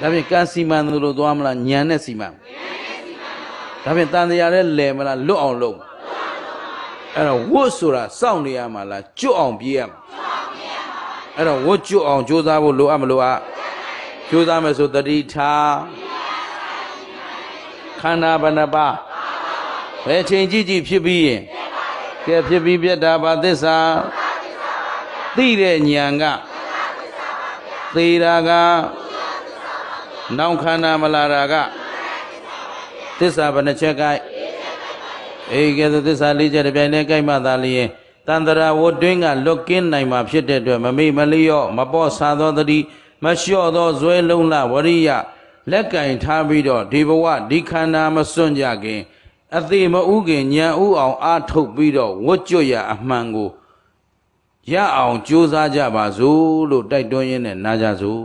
ဒါဖြင့်ကံစီမံလို့လို့သွားမလားညံနဲ့စီမံဒါဖြင့်တန်တရားနဲ့လဲမလားလွတ်အောင်လုပ်အဲ့တော့ဝတ်ဆိုတာစောင့်နေရမှာလားကျွတ်အောင်ပြေးရမှာအဲ့တော့ဝတ်ကျွတ်အောင်ကြိုးစားဖို့လိုအပ်မလိုအပ်ကြိုးစားမယ်ဆိုတတိထားခန္ဓာဘဏ္ဍပါဘယ်ချိန်ကြည့်ကြည့်ဖြစ်ပြီးရင်ကဲဖြစ်ပြီးပြတ်တာဘာသစ္စာသိတဲ့ဉာဏ်ကသေတာက နောက်ခန္ဓာမလာတာကသစ္စာဘယ်နှချက်ကြိုက်အေးကဲသို့သစ္စာလေးချက်တစ်ပြိုင်တည်းကြိုက်မှသာလျင်တန္တရာဝတ်တွင်းကလွတ်ကင်းနိုင်မှာဖြစ်တဲ့အတွက်မမေ့မလျော့မပေါ့ဆာသောတတိမလျှော့သောဇွဲလုံးလဝရိယလက်ကင်ထားပြီးတော့ဒီဘဝဒီခန္ဓာမစွန့်ကြခင် အသေးမဥခင်ညံဥအောင်အာထုတ်ပြီးတော့ဝတ်ကြွရအမှန်ကိုရအောင်ကြိုးစားကြပါစို့လို့တိုက်တွန်းရင်းနဲ့နာကြစို့